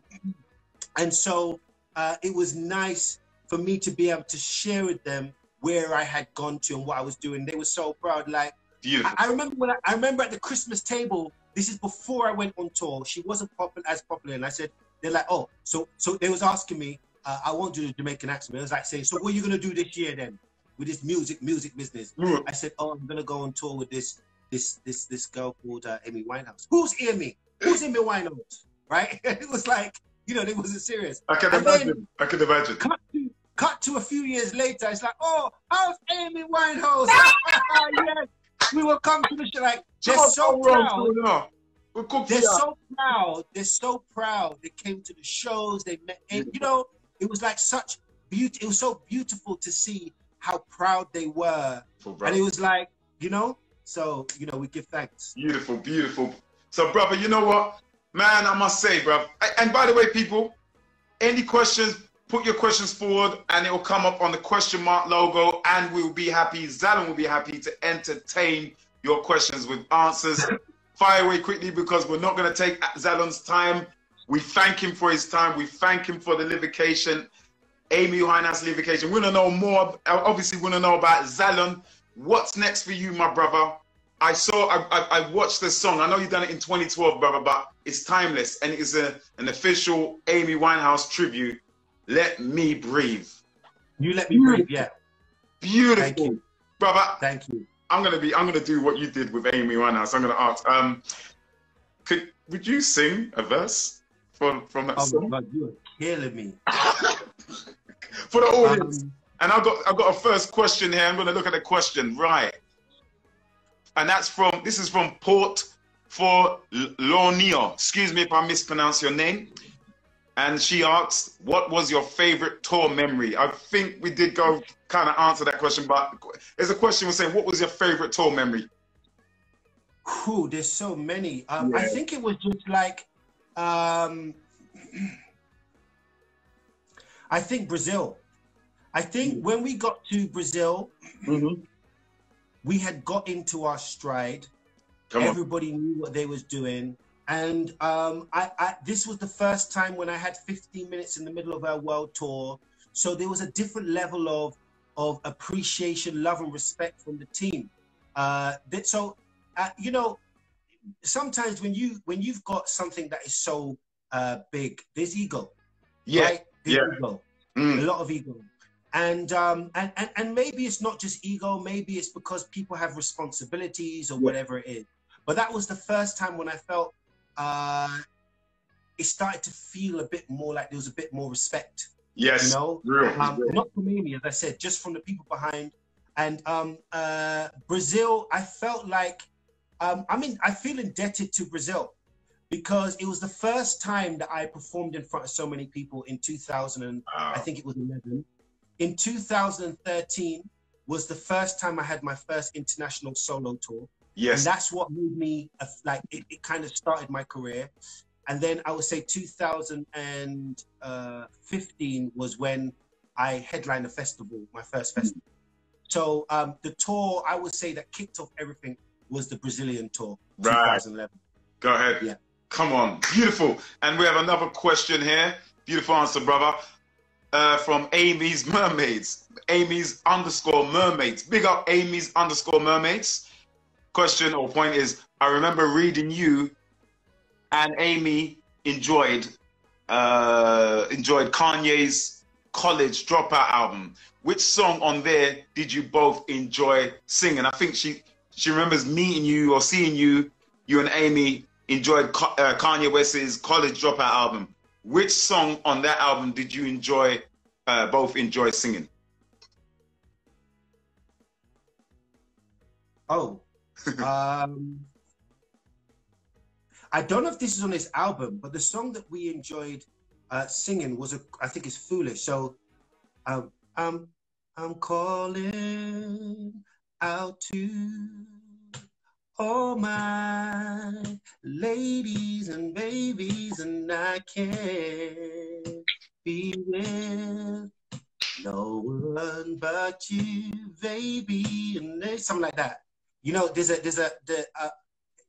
and so uh, it was nice for me to be able to share with them where I had gone to and what I was doing. They were so proud. Like, I, I remember when I, I, remember at the Christmas table. This is before I went on tour. She wasn't popular as popular, and I said, "They're like, oh, so so they was asking me, uh, I want you to Jamaican accent." I was like saying, "So what are you gonna do this year then with this music music business?" Mm. I said, "Oh, I'm gonna go on tour with this this this this girl called uh, Amy Winehouse. Who's Amy? Who's Amy Winehouse? Right? it was like you know, it wasn't serious. I can and imagine. I can imagine. Cut to, cut to a few years later, it's like, oh, how's Amy Winehouse? yes, we will come to the show. Like, they're so proud. They're so proud. They're so proud. They came to the shows. They met. And, you know, it was like such beauty. It was so beautiful to see how proud they were. And it was like, you know, so you know, we give thanks. Beautiful, beautiful. So, brother, you know what? Man, I must say, bro. And by the way, people, any questions, put your questions forward and it will come up on the question mark logo and we'll be happy, Zalon will be happy to entertain your questions with answers. Fire away quickly because we're not going to take Zalon's time. We thank him for his time. We thank him for the livication, Amy Winehouse livication. We want to know more. Obviously, we want to know about Zalon. What's next for you, my brother? I saw, I, I, I, watched this song. I know you've done it in 2012, brother, but it's timeless and it is a, an official Amy Winehouse tribute. Let me breathe. You let me breathe, yeah. Beautiful, Thank you. brother. Thank you. I'm gonna be. I'm gonna do what you did with Amy Winehouse. I'm gonna ask. Um, could would you sing a verse from from that oh song? God, you are killing me. For the audience. Um, and I've got I've got a first question here. I'm gonna look at the question. Right and that's from this is from Port for Lornio. Excuse me if I mispronounce your name. And she asked, "What was your favorite tour memory?" I think we did go kind of answer that question, but there's a question we're saying, "What was your favorite tour memory?" Whew, there's so many. Um, yeah. I think it was just like, um, I think Brazil. I think mm. when we got to Brazil, mm-hmm we had got into our stride. Come Everybody on. knew what they was doing. And um, I, I, this was the first time when I had 15 minutes in the middle of our world tour. So there was a different level of of appreciation, love, and respect from the team. Uh, that so, uh, you know, sometimes when you when you've got something that is so uh, big, there's ego. Yeah, right? There's yeah. ego, Mm. a lot of ego, and um, and, and and maybe it's not just ego. Maybe it's because people have responsibilities or whatever it is. But that was the first time when I felt uh, it started to feel a bit more like there was a bit more respect. Yes. You know, Real. um, real. not from me, as I said, just from the people behind. And um, uh, Brazil, I felt like, um, I mean, I feel indebted to Brazil because it was the first time that I performed in front of so many people in 2000, and Wow. I think it was 11. In 2013 was the first time I had my first international solo tour. And Yes. that's what made me uh, like it, it kind of started my career. And then I would say 2015 was when I headlined a festival, my first festival. So um, the tour I would say that kicked off everything was the Brazilian tour, Right. 2011. Go ahead. Yeah. Come on. Beautiful. And we have another question here. Beautiful answer, brother. Uh, from Amy's Mermaids. Amy's underscore mermaids. Big up Amy's underscore mermaids. Question or point is I remember reading you and Amy enjoyed uh, enjoyed Kanye's college dropout album. Which song on there did you both enjoy singing? I think she she remembers meeting you or seeing you, you and Amy enjoyed uh, Kanye West's college dropout album. Which song on that album did you enjoy, uh, both enjoy singing? Oh, um, I don't know if this is on this album, but the song that we enjoyed uh, singing was a, I think it's "Foolish." So, um, I'm I'm calling out to all my ladies and babies, and I can't be with no one but you, baby, and there's something like that. You know, there's a there's a the, uh,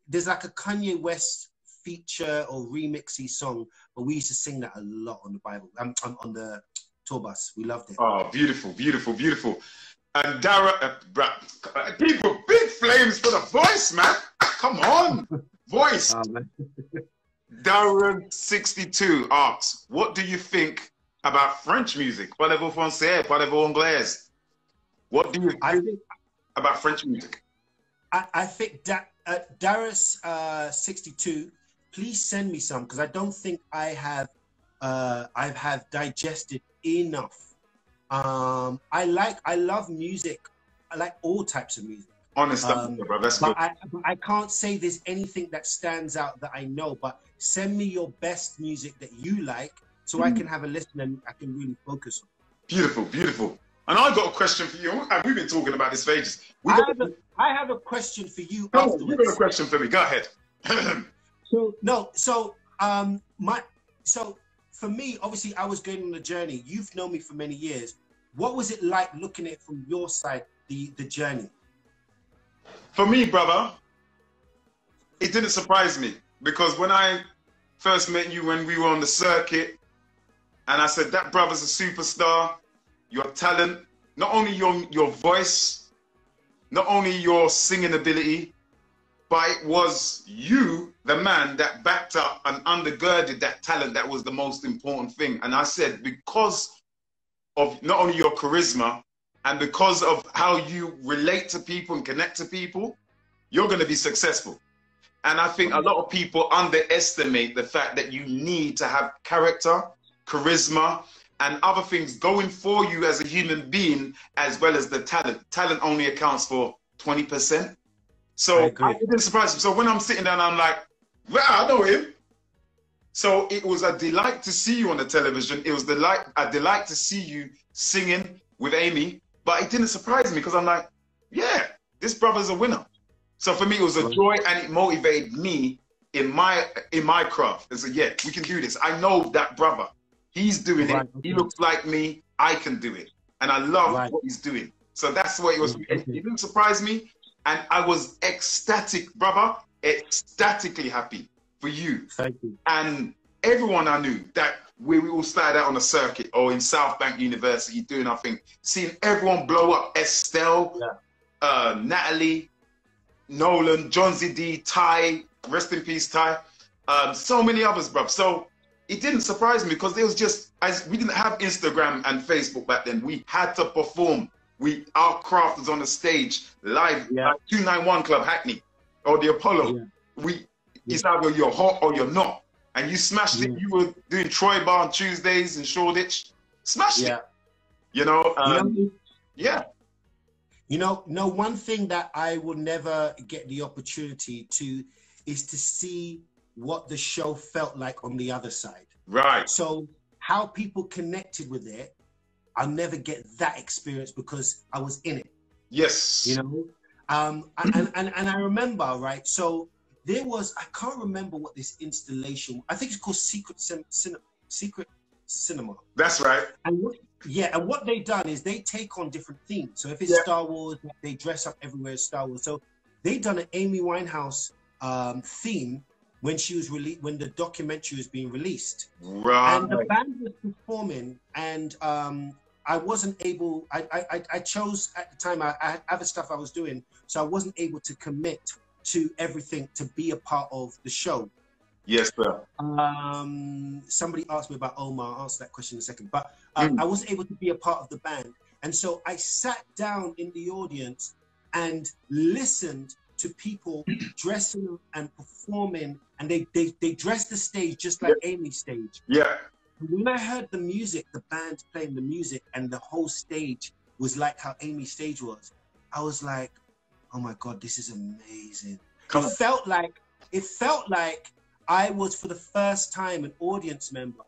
there's like a Kanye West feature or remixy song, but we used to sing that a lot on the Bible, um, on, the tour bus. We loved it. Oh, beautiful, beautiful, beautiful. And Dara, uh, people, big flames for the voice, man. Come on, voice. Oh. Darren62 asks, what do you think about French music? Parlez-vous français? Parlez-vous anglais? What do you I think think about French music? I, I think that uh, Darius uh, 62, please send me some because I don't think I have uh, I have digested enough. Um, I like I love music. I like all types of music, Honest Um, bro. That's good. I I can't say there's anything that stands out that I know. But send me your best music that you like so I can have a listen and I can really focus on. Beautiful, beautiful. And I've got a question for you. We've been talking about this for ages. I have, a, I have a question for you Go on, you afterwards. got a question for me. Go ahead. So no, so um my so for me, obviously I was going on a journey. You've known me for many years. What was it like looking at it from your side, the the journey? For me, brother, it didn't surprise me because when I first met you when we were on the circuit, and I said that brother's a superstar, your talent, not only your your voice, not only your singing ability, but it was you, the man that backed up and undergirded that talent that was the most important thing. And I said, because of not only your charisma, and because of how you relate to people and connect to people, you're going to be successful. And I think a lot of people underestimate the fact that you need to have character, charisma, and other things going for you as a human being, as well as the talent. Talent only accounts for 20%. So. I didn't surprise me. So when I'm sitting down, I'm like, well, I know him. So it was a delight to see you on the television. It was delight, a delight to see you singing with Amy. But it didn't surprise me because I'm like, yeah, this brother's a winner. So for me, it was a joy, and it motivated me in my in my craft. I said, yeah, we can do this. I know that brother. He's doing Right, it. He looks like me. I can do it, and I love Right. what he's doing. So that's what it was. It didn't surprise me, and I was ecstatic, brother, ecstatically happy for you Thank you. and everyone I knew that we, we all started out on a circuit or in South Bank University doing our thing, seeing everyone blow up. Estelle, Yeah. uh, Natalie, Nolan, John ZD, Ty, rest in peace, Ty. Um, so many others, bruv. So it didn't surprise me because it was just as we didn't have Instagram and Facebook back then. We had to perform. We our craft was on the stage live Yeah. at 291 Club Hackney or the Apollo. Yeah. We it's either you're hot or you're not. And you smashed it. You were doing Troy Bar on Tuesdays in Shoreditch. Smashed Yeah. it. You know, You um, know, yeah. You know, no, one thing that I will never get the opportunity to is to see what the show felt like on the other side. Right. So, how people connected with it, I'll never get that experience because I was in it, Yes. you know? Um, and, and, and I remember, right? So, there was, I can't remember what this installation, I think it's called Secret, Cin- Cin- Secret Cinema. That's right. And what, yeah, and what they done is they take on different themes. So if it's Yeah. Star Wars, they dress up everywhere as Star Wars. So they done an Amy Winehouse um, theme when she was released, when the documentary was being released, Right. and the band was performing, and um, I wasn't able. I, I I- chose at the time. I, I had other stuff I was doing, so I wasn't able to commit to everything to be a part of the show. yes, sir. Um, somebody asked me about Omar. I'll answer that question in a second. But um, Mm. I wasn't able to be a part of the band, and so I sat down in the audience and listened to people dressing and performing, and they they they dressed the stage just like Amy's stage. Yeah. When I heard the music, the band playing the music, and the whole stage was like how Amy's stage was, I was like, "Oh my god, this is amazing." Come on. it felt like it felt like I was for the first time an audience member,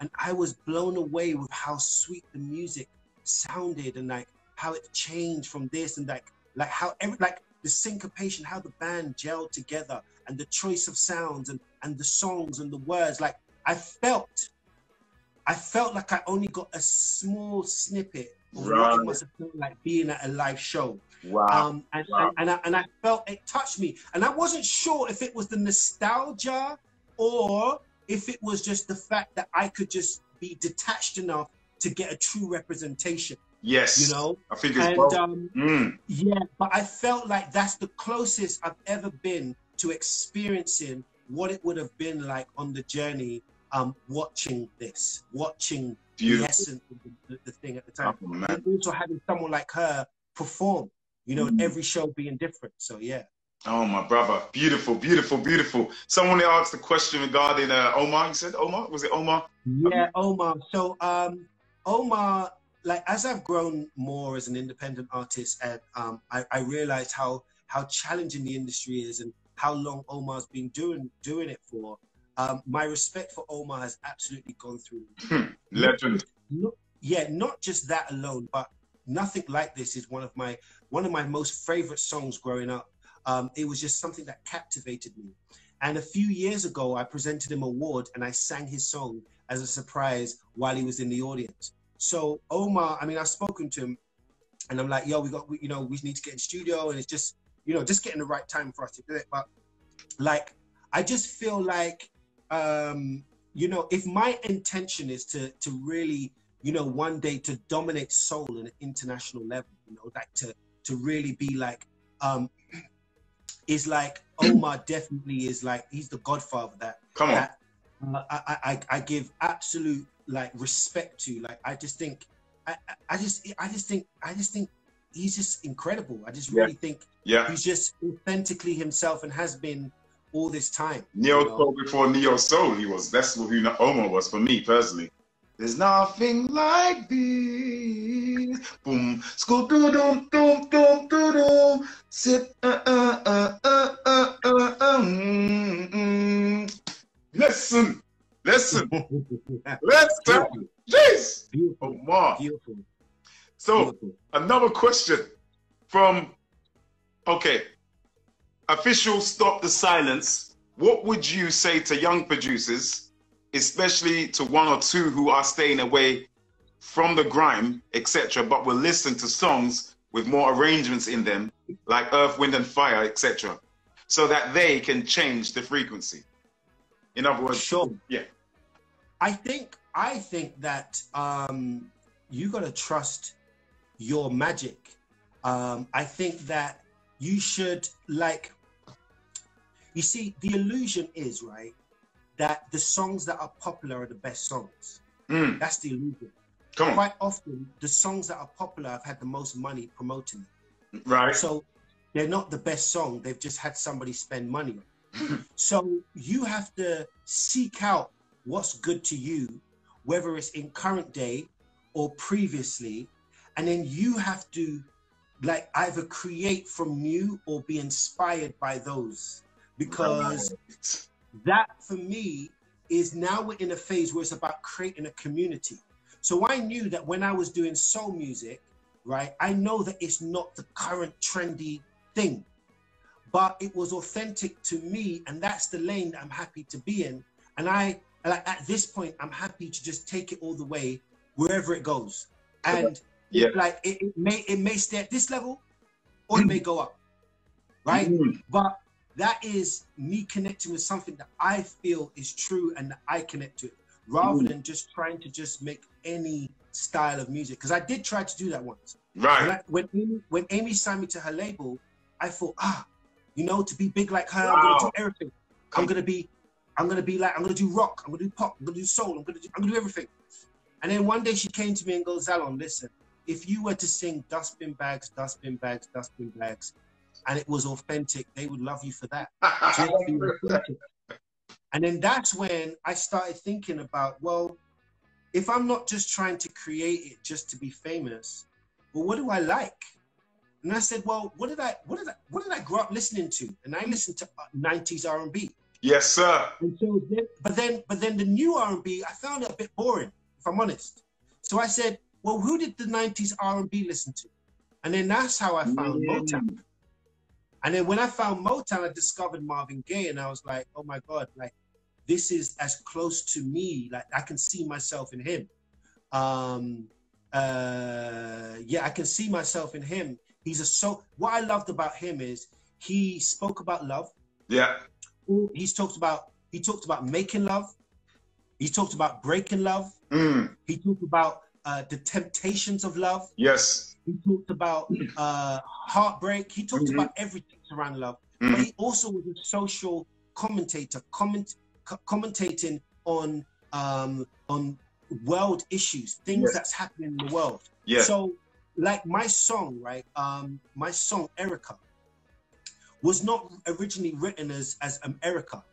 and I was blown away with how sweet the music sounded and like how it changed from this and like like how every like the syncopation, how the band gelled together, and the choice of sounds and and the songs and the words. Like I felt, I felt like I only got a small snippet of what it must have felt like being at a live show. Wow. Um, and, Wow. and, and, I, and I felt it touched me. And I wasn't sure if it was the nostalgia or if it was just the fact that I could just be detached enough to get a true representation, yes. you know? I think it's And both. um, Mm. yeah, but I felt like that's the closest I've ever been to experiencing what it would have been like on the journey um, watching this, watching the essence of the, the, thing at the time Oh, and also having someone like her perform, you know, Mm. every show being different. So yeah. Oh, my brother. Beautiful, beautiful, beautiful. Someone asked a question regarding uh, Omar. You said Omar? Was it Omar? Yeah, Omar. So um Omar, like as I've grown more as an independent artist and um I, I realized how how challenging the industry is and how long Omar's been doing doing it for. Um, my respect for Omar has absolutely gone through Legend. not, yeah, not just that alone, but nothing like this is one of my one of my most favorite songs growing up. Um, it was just something that captivated me. And a few years ago, I presented him an award and I sang his song as a surprise while he was in the audience. So Omar, I mean, I've spoken to him, and I'm like, yo, we got, you know, we need to get in studio, and it's just, you know, just getting the right time for us to do it. But like, I just feel like, um, you know, if my intention is to to really, you know, one day to dominate soul on an international level, you know, like to to really be like, um, is like Omar definitely is like he's the godfather that Come on. that uh, I, I I give absolute like respect to. Like I just think I, I- just I just think I just think he's just incredible. I just Yeah. really think Yeah. he's just authentically himself and has been all this time. Neo you know? Soul before Neo Soul, he was. That's who Omar was for me personally. There's nothing like this. Boom, school doo dum dum dum doo dum. Sit uh uh uh uh uh uh. uh mm, mm. Listen, listen, listen. Jeez, beautiful, Omar. beautiful, So beautiful. another question from okay official stop the silence what would you say to young producers especially to one or two who are staying away from the grime etc but will listen to songs with more arrangements in them like earth wind and fire etc so that they can change the frequency in other words Sure. yeah I think I think that um, you gotta trust your magic. Um, I think that you should like. You see, the illusion is right that the songs that are popular are the best songs. Mm. That's the illusion. Come on. Quite often, the songs that are popular have had the most money promoting it. Right. So they're not the best song. They've just had somebody spend money. on so you have to seek out what's good to you, whether it's in current day or previously, and then you have to like either create from you or be inspired by those because Right. That for me is now we're in a phase where it's about creating a community. So I knew that when I was doing soul music, right, I know that it's not the current trendy thing, but it was authentic to me, and that's the lane that I'm happy to be in. And I, like, at this point, I'm happy to just take it all the way wherever it goes. And Yeah. like it, it may it may stay at this level, or it may go up, right? Mm. But that is me connecting with something that I feel is true and that I connect to it, rather Mm. than just trying to just make any style of music. Because I did try to do that once. When, Right. I, when, Amy, when Amy signed me to her label, I thought, ah, you know, to be big like her, I'm gonna do everything. I'm gonna be, I'm gonna be like, I'm gonna do rock, I'm gonna do pop, I'm gonna do soul, I'm gonna do, I'm gonna do everything. And then one day she came to me and goes, Zalon, listen, if you were to sing dustbin bags, dustbin bags, dustbin bags, and it was authentic, they would love you for that. And then that's when I started thinking about, well, if I'm not just trying to create it just to be famous, well, what do I like? And I said, well, what did I, what did I, what did I grow up listening to? And I listened to uh, 90s R&B. yes, sir. And so then, but then, but then the new R&B, I found it a bit boring, if I'm honest. So I said, well, who did the 90s R&B listen to? And then that's how I found Mm. Motown. And then when I found Motown, I discovered Marvin Gaye, and I was like, oh my God, like this is as close to me. Like I can see myself in him. Um, uh, yeah, I can see myself in him. He's a so. What I loved about him is he spoke about love. Yeah. He's talked about he talked about making love. He talked about breaking love. Mm. He talked about uh, the temptations of love. Yes. He talked about uh, heartbreak. He talked Mhm. about everything around love. Mm. But he also was a social commentator, comment, co- commentating on um, on world issues, things Yes. that's happening in the world. Yes. So, like my song, right? Um, my song Erica was not originally written as as um, Erica.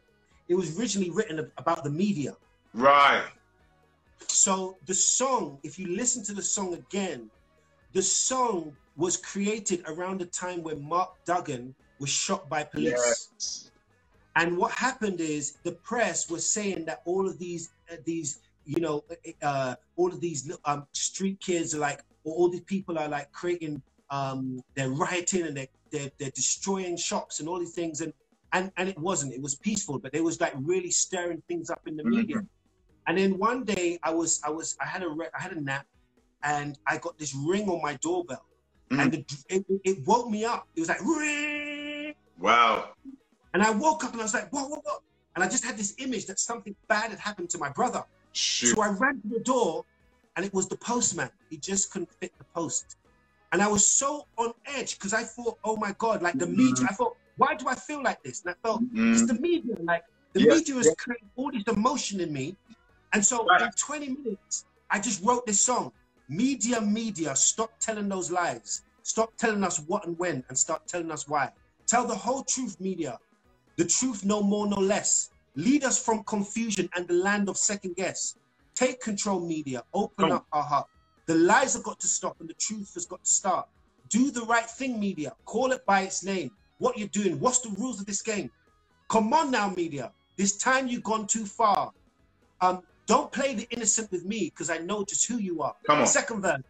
It was originally written about the media. right. So the song, if you listen to the song again, the song was created around the time when Mark Duggan was shot by police. Yes. And what happened is the press was saying that all of these uh, these you know uh, all of these um, street kids are like or all these people are like creating um, they're rioting and they're, they're they're destroying shops and all these things and and and it wasn't it was peaceful but they was like really stirring things up in the media. And then one day I was I was I had a re- I had a nap and I got this ring on my doorbell and the, it, it woke me up. It was like ring. Wow. And I woke up and I was like, what, what, what? And I just had this image that something bad had happened to my brother. Shoot. So I ran to the door and it was the postman. He just couldn't fit the post. And I was so on edge because I thought, oh my God, like the media. I thought, why do I feel like this? And I felt, it's Mm. the media. Like the Yeah, media is creating all this emotion in me. And so Right. in 20 minutes, I just wrote this song. Media, media, stop telling those lies. Stop telling us what and when and start telling us why. Tell the whole truth, media. The truth, no more, no less. Lead us from confusion and the land of second guess. Take control, media. Open Come up our heart. The lies have got to stop and the truth has got to start. Do the right thing, media. Call it by its name. What you're doing. What's the rules of this game? Come on now, media. This time you've gone too far. Um, don't play the innocent with me because I know just who you are. Come on. Second verse.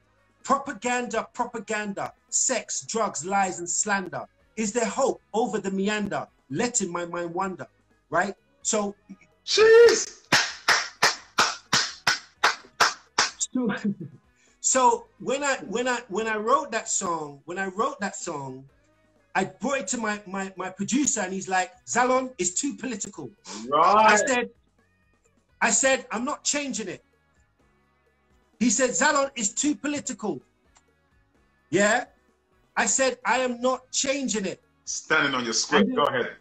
Propaganda, propaganda, sex, drugs, lies, and slander. Is there hope over the meander? Letting my mind wander. Right? So, Jeez. so, so when I when I when I wrote that song, when I wrote that song, I brought it to my my, my producer and he's like, Zalon, it's too political. Right. I said, I said, I'm not changing it. He said, Zalon is too political. Yeah. I said, I am not changing it. Standing on your script. Then, Go ahead.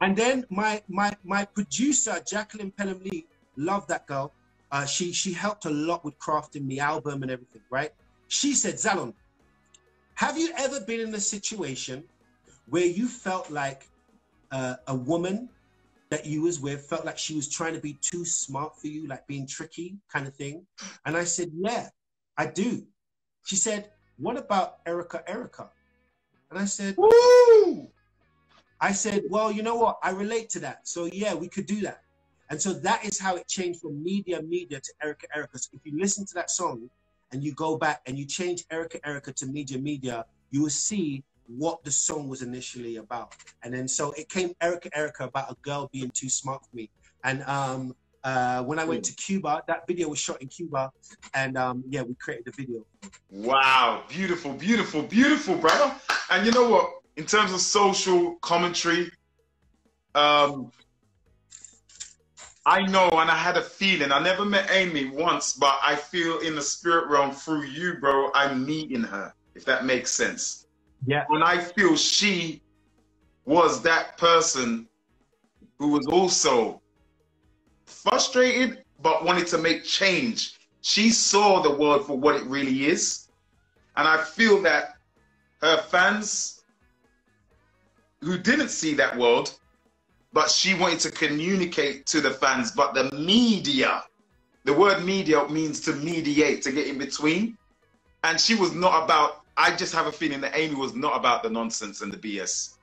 And then my my my producer, Jacqueline Pelham Lee, loved that girl. Uh, she she helped a lot with crafting the album and everything, right? She said, Zalon, have you ever been in a situation where you felt like uh, a woman that you was with felt like she was trying to be too smart for you, like being tricky kind of thing? And I said, yeah, I do. She said, what about Erica Erica? And I said, Woo! I said, well, you know what? I relate to that. So yeah, we could do that. And so that is how it changed from Media Media to Erica Erica. So if you listen to that song and you go back and you change Erica Erica to Media Media, you will see what the song was initially about. And then so it came Erica Erica about a girl being too smart for me. And um, uh, when I went to Cuba, that video was shot in Cuba, and um, yeah, we created the video. Wow, beautiful, beautiful, beautiful, brother. And you know what? In terms of social commentary, um, I know, and I had a feeling. I never met Amy once, but I feel in the spirit realm through you, bro. I'm meeting her, if that makes sense. Yeah. And I feel she was that person who was also frustrated but wanted to make change. She saw the world for what it really is. And I feel that her fans who didn't see that world, but she wanted to communicate to the fans, but the media, the word media means to mediate, to get in between. And she was not about, I just have a feeling that Amy was not about the nonsense and the BS.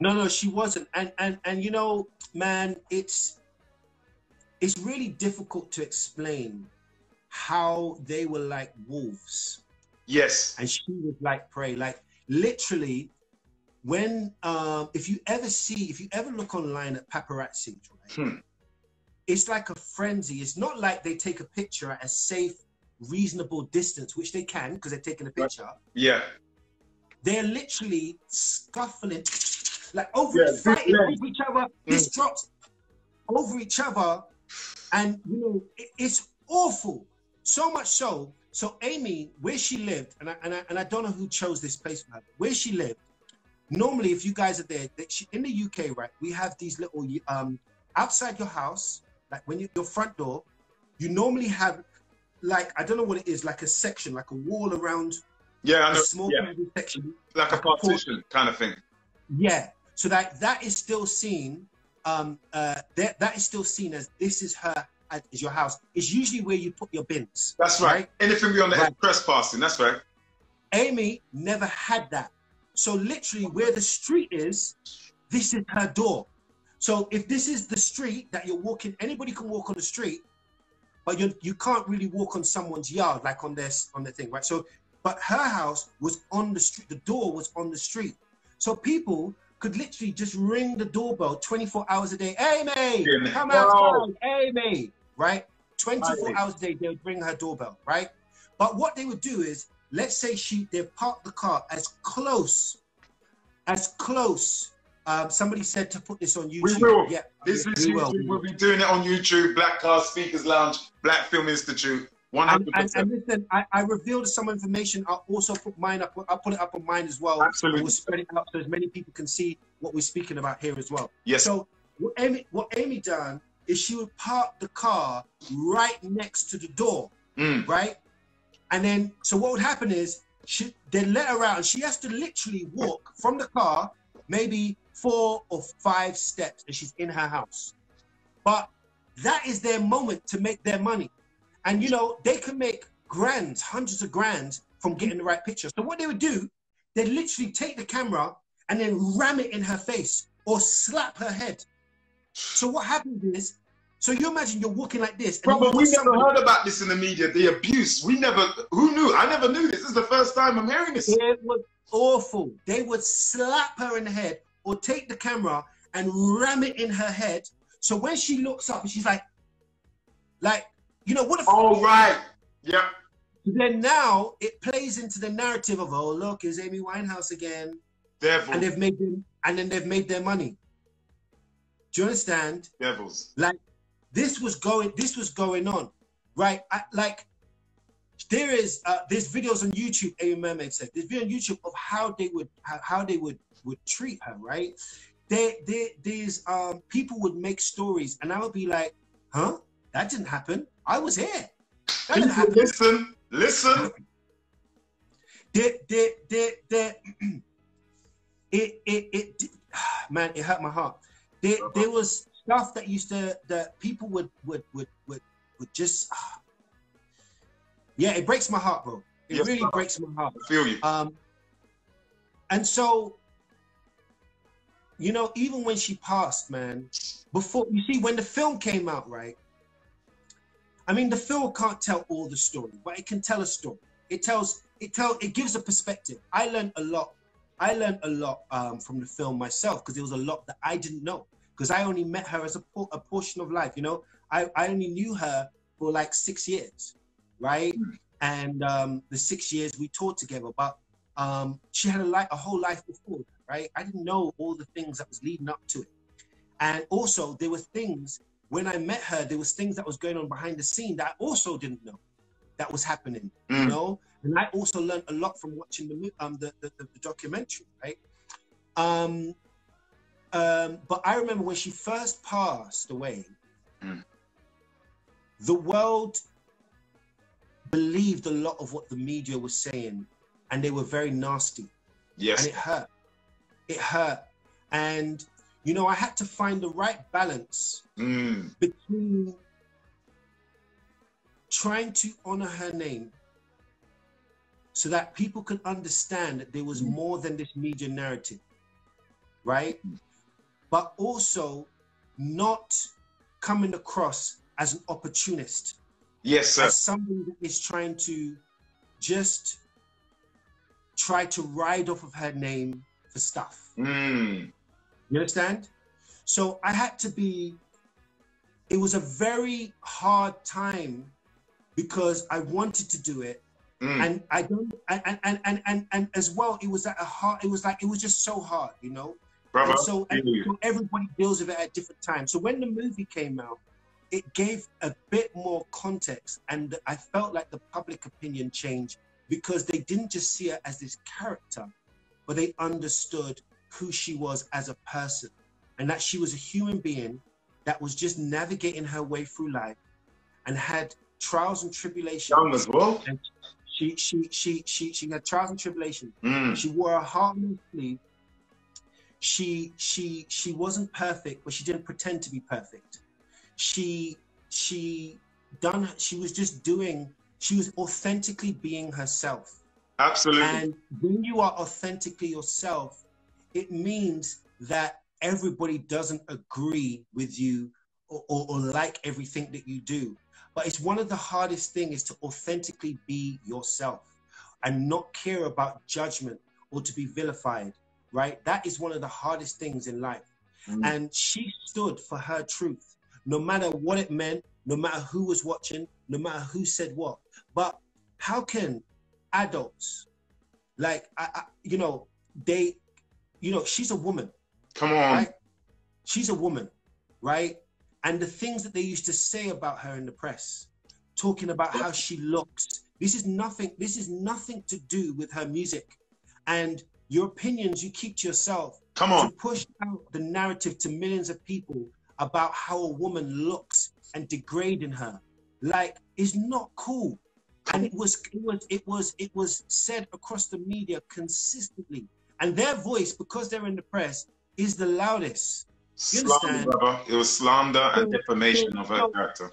No, no, she wasn't. And and and you know, man, it's it's really difficult to explain how they were like wolves. Yes. And she was like prey. Like literally, when um, if you ever see, if you ever look online at paparazzi, right, hmm. it's like a frenzy. It's not like they take a picture at a safe, reasonable distance, which they can because they're taking a picture. Yeah. They're literally scuffling, like over yeah, fighting over each other. This hmm. drops over each other and you know, it, it's awful. So much so. So Amy, where she lived, and I, and I, and I don't know who chose this place for her. Where she lived, normally, if you guys are there, she, in the UK, right, we have these little um outside your house, like when you your front door, you normally have like I don't know what it is, like a section, like a wall around. Yeah, I know. small yeah. section, like, like a partition kind of thing. Yeah, so that that is still seen um, uh, that, that is still seen as this is her is your house. It's usually where you put your bins. That's right. right? Anything beyond the right. trespassing. That's right. Amy never had that. So literally, where the street is, this is her door. So if this is the street that you're walking, anybody can walk on the street, but you you can't really walk on someone's yard like on this on the thing, right? So, but her house was on the street. The door was on the street. So people could literally just ring the doorbell 24 hours a day. hey Amy, come outside. Amy, right? 24 hours a day, they would ring her doorbell, right? But what they would do is, let's say she they parked the car as close, as close. Um, somebody said to put this on YouTube. We will. Yeah, this is we will. We'll be doing it on YouTube. Black Cast Speakers Lounge, Black Film Institute. 100%. And, and, and listen, I, I, revealed some information. I'll also put mine up. I'll put it up on mine as well. Absolutely. We'll spread it out so as many people can see what we're speaking about here as well. Yes. So what Amy, what Amy done is she would park the car right next to the door, mm. right? And then, so what would happen is she they let her out, and she has to literally walk from the car maybe four or five steps, and she's in her house. But that is their moment to make their money. And you know, they can make grands, hundreds of grands from getting the right picture. So what they would do, they'd literally take the camera and then ram it in her face or slap her head. So what happens is, so you imagine you're walking like this. Bro, but we never heard about this in the media, the abuse. We never, who knew? I never knew this. This is the first time I'm hearing this. It was awful. They would slap her in the head or take the camera and ram it in her head. So when she looks up and she's like, like you know what? If, oh right, yeah. Then now it plays into the narrative of oh look, is Amy Winehouse again? Devil. And they've made them, and then they've made their money. Do you understand? Devils. Like this was going this was going on, right? I, like there is uh, there's videos on YouTube. A Mermaid said there's video on YouTube of how they would how, how they would would treat her, right? There, there, there's um people would make stories, and I would be like, huh? That didn't happen. I was here. That didn't happen. Listen, listen. There, there, there, there. it, it, it. Man, it hurt my heart. There, there was stuff that used to that people would would would would would just. Yeah, it breaks my heart, bro. It yes, really bro. breaks my heart. I feel you. Um, and so, you know, even when she passed, man, before you see when the film came out, right? I mean, the film can't tell all the story, but it can tell a story. It tells, it tell, it gives a perspective. I learned a lot. I learned a lot um, from the film myself because there was a lot that I didn't know because I only met her as a, a portion of life. You know, I, I only knew her for like six years, right? Mm. And um, the six years we taught together, but um, she had a, life, a whole life before, right? I didn't know all the things that was leading up to it. And also there were things when I met her, there was things that was going on behind the scene that I also didn't know that was happening, mm. you know? And I also learned a lot from watching the um the, the, the, documentary, right? Um, um, but I remember when she first passed away, mm. the world believed a lot of what the media was saying, and they were very nasty. Yes. And it hurt. It hurt. And you know, I had to find the right balance mm. between trying to honor her name so that people could understand that there was mm. more than this media narrative, right? But also not coming across as an opportunist. Yes, sir. As somebody that is trying to just try to ride off of her name for stuff. Mm. You understand? So I had to be, it was a very hard time because I wanted to do it. Mm. And I don't, and, and, and, and, and as well, it was at a hard, it was like, it was just so hard, you know? Brother, and so, and so everybody deals with it at different times. So when the movie came out, it gave a bit more context and I felt like the public opinion changed because they didn't just see her as this character, but they understood who she was as a person and that she was a human being that was just navigating her way through life and had trials and tribulations. Young as well. And she, she, she, she, she had trials and tribulations. Mm. She wore a heart on her sleeve. She, she, she wasn't perfect, but she didn't pretend to be perfect. She, she done, she was just doing, she was authentically being herself. Absolutely. And when you are authentically yourself, it means that everybody doesn't agree with you or, or, or, like everything that you do. But it's one of the hardest things is to authentically be yourself and not care about judgment or to be vilified, right? That is one of the hardest things in life. Mm. And she stood for her truth, no matter what it meant, no matter who was watching, no matter who said what. But how can adults, like, I, I, you know, they you know, she's a woman. Come on. Right? She's a woman, right? And the things that they used to say about her in the press, talking about how she looks. This is nothing, this is nothing to do with her music. And your opinions you keep to yourself. Come on. To push out the narrative to millions of people about how a woman looks and degrading her. Like, is not cool. And it was it was it was it was said across the media consistently and their voice, because they're in the press, is the loudest. You slander. It was slander so, and defamation so, of her so, character.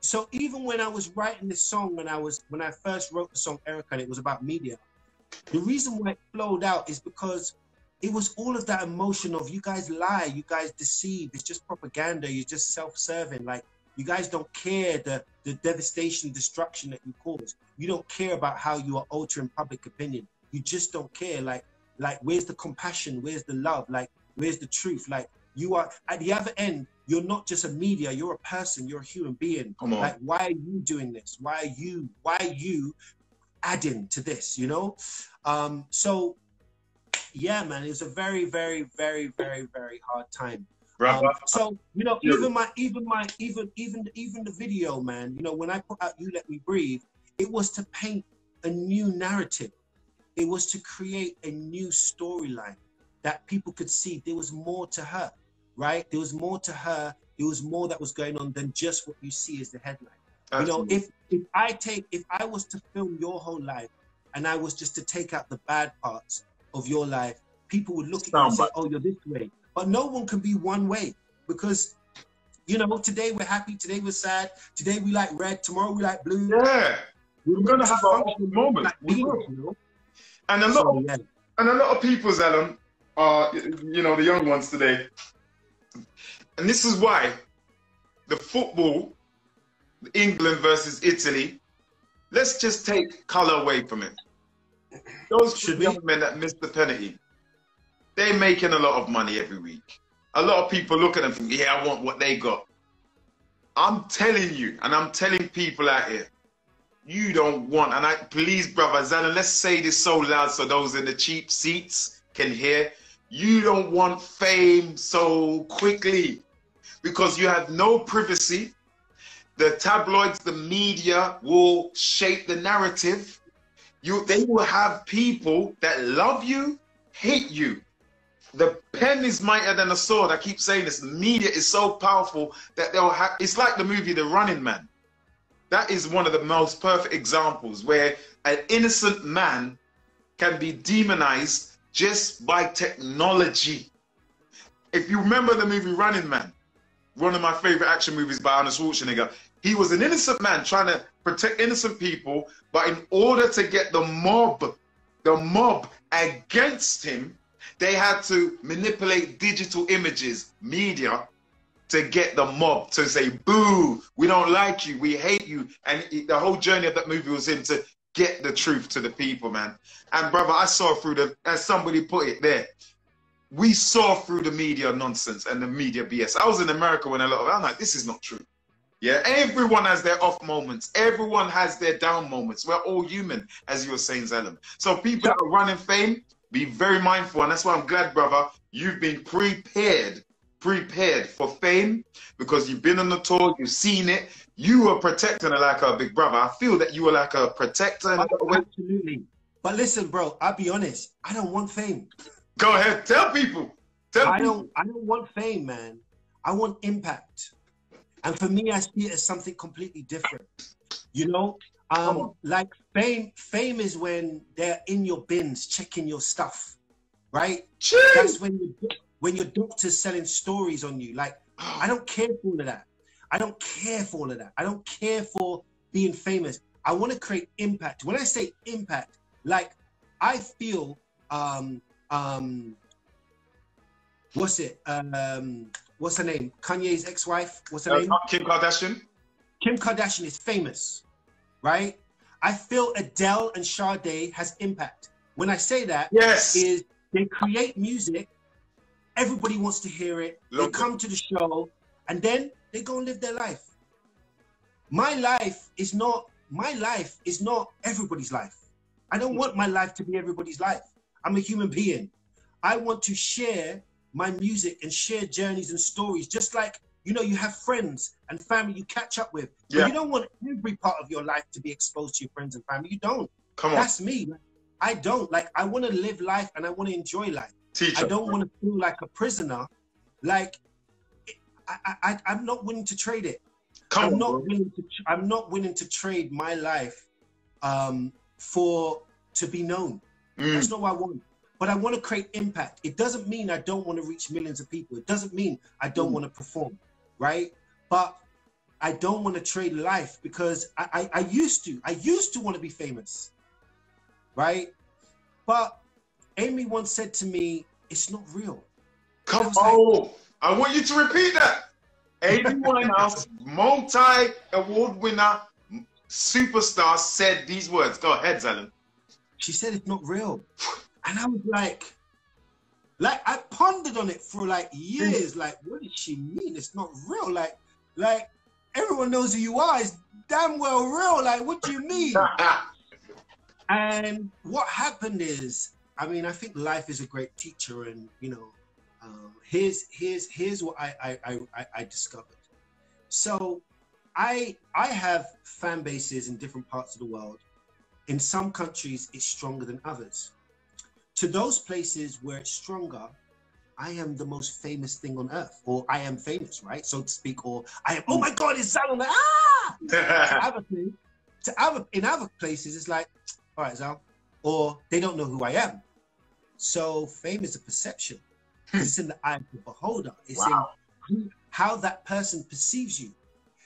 So, even when I was writing this song, when I was when I first wrote the song Erica, and it was about media, the reason why it flowed out is because it was all of that emotion of you guys lie, you guys deceive, it's just propaganda, you're just self-serving. Like you guys don't care the the devastation, destruction that you cause. You don't care about how you are altering public opinion. You just don't care. Like like, where's the compassion? Where's the love? Like, where's the truth? Like, you are at the other end. You're not just a media. You're a person. You're a human being. Come on. Like, why are you doing this? Why are you? Why are you adding to this? You know. Um. So, yeah, man, it was a very, very, very, very, very hard time. Um, so you know, even my, even my, even even even the video, man. You know, when I put out "You Let Me Breathe," it was to paint a new narrative. It was to create a new storyline that people could see. There was more to her, right? There was more to her. There was more that was going on than just what you see as the headline. Absolutely. You know, if if I take if I was to film your whole life and I was just to take out the bad parts of your life, people would look at you and say, "Oh, you're this way." But no one can be one way because you know today we're happy, today we're sad, today we like red, tomorrow we like blue. Yeah, we're, we're gonna have our own moment. Like we will. You know? And a lot, so, of, yeah. and a lot of people, Zalon, are you know the young ones today, and this is why the football, England versus Italy. Let's just take color away from it. Those Should young men that missed the penalty, they're making a lot of money every week. A lot of people look at them and think, yeah, I want what they got. I'm telling you, and I'm telling people out here, you don't want, and I please, brother Zana, let's say this so loud so those in the cheap seats can hear. You don't want fame so quickly because you have no privacy. The tabloids, the media will shape the narrative. You, they will have people that love you, hate you. The pen is mightier than a sword. I keep saying this. The media is so powerful that they'll have. It's like the movie The Running Man. That is one of the most perfect examples where an innocent man can be demonized just by technology. If you remember the movie Running Man, one of my favorite action movies by Arnold Schwarzenegger, he was an innocent man trying to protect innocent people, but in order to get the mob, the mob against him, they had to manipulate digital images, media, to get the mob to say, boo, we don't like you, we hate you. And the whole journey of that movie was him to get the truth to the people, man. And brother, I saw through the, as somebody put it there, we saw through the media nonsense and the media BS. I was in America when a lot of, I'm like, this is not true. Yeah, everyone has their off moments. Everyone has their down moments. We're all human, as you were saying, Zalon. So people that are running fame, be very mindful. And that's why I'm glad, brother, you've been prepared, prepared for fame because you've been on the tour, you've seen it. You were protecting it like a big brother. I feel that you were like a protector. Absolutely. But listen, bro, I'll be honest. I don't want fame. Go ahead. Tell people. Tell I people. don't I don't want fame, man. I want impact. And for me, I see it as something completely different. You know, um, like fame, fame is when they're in your bins checking your stuff, right? Jeez. That's when you when your doctor's selling stories on you. Like, I don't care for all of that. I don't care for all of that. I don't care for being famous. I want to create impact. When I say impact, like I feel um um what's it? Um what's her name? Kanye's ex-wife. What's her uh, name? Kim Kardashian. Kim Kardashian is famous, right? I feel Adele and Sade has impact. When I say that, yes, is they create music, everybody wants to hear it. Love they come it. to the show, and then they go and live their life. My life is not my life is not everybody's life. I don't want my life to be everybody's life. I'm a human being. I want to share my music and share journeys and stories, just like you know, you have friends and family you catch up with. Yeah. you don't want every part of your life to be exposed to your friends and family. You don't. Come on. That's me. I don't. Like, I want to live life and I want to enjoy life. Teacher. I don't want to feel like a prisoner. Like, I, I, I'm not willing to trade it. Come I'm on, not willing to. I'm not willing to trade my life um, for to be known. Mm. That's not what I want but I want to create impact. It doesn't mean I don't want to reach millions of people. It doesn't mean I don't mm. want to perform, right? But I don't want to trade life because I, I, I used to. I used to want to be famous, right? But Amy once said to me, "It's not real." Come on, like, I want you to repeat that. Amy Winehouse, multi-award winner, superstar, said these words. Go ahead, Zalon. She said it's not real. And I was like, like I pondered on it for like years. Like, what does she mean? It's not real. Like, like everyone knows who you are. It's damn well real. Like, what do you mean? and what happened is, I mean, I think life is a great teacher, and you know, Um, here's here's here's what I I, I I discovered. So I I have fan bases in different parts of the world. In some countries, it's stronger than others. To those places where it's stronger, I am the most famous thing on earth, or I am famous, right, so to speak, or I am. Oh my God, it's Zal! on Like, ah! to other to other in other places, it's like, all right, Zal, or they don't know who I am. So fame is a perception. it's in the eye of the beholder. It's wow. in how that person perceives you.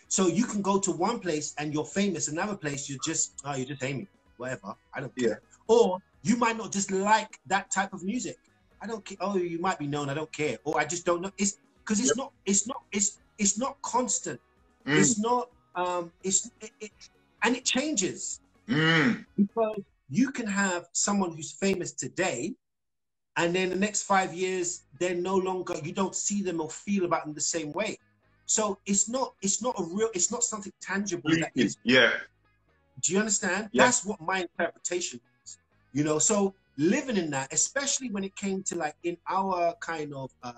So you can go to one place and you're famous, another place you're just oh you're just Amy, whatever. I don't care. Yeah. Or you might not just like that type of music. I don't care. Oh, you might be known. I don't care. Or I just don't know. It's because it's yep. not. It's not. It's it's not constant. Mm. It's not. Um. It's it, it, and it changes mm. because you can have someone who's famous today, and then the next five years they're no longer. You don't see them or feel about them the same way. So it's not. It's not a real. It's not something tangible. That is. Yeah. Do you understand? Yeah. That's what my interpretation. You know. So living in that, especially when it came to like in our kind of uh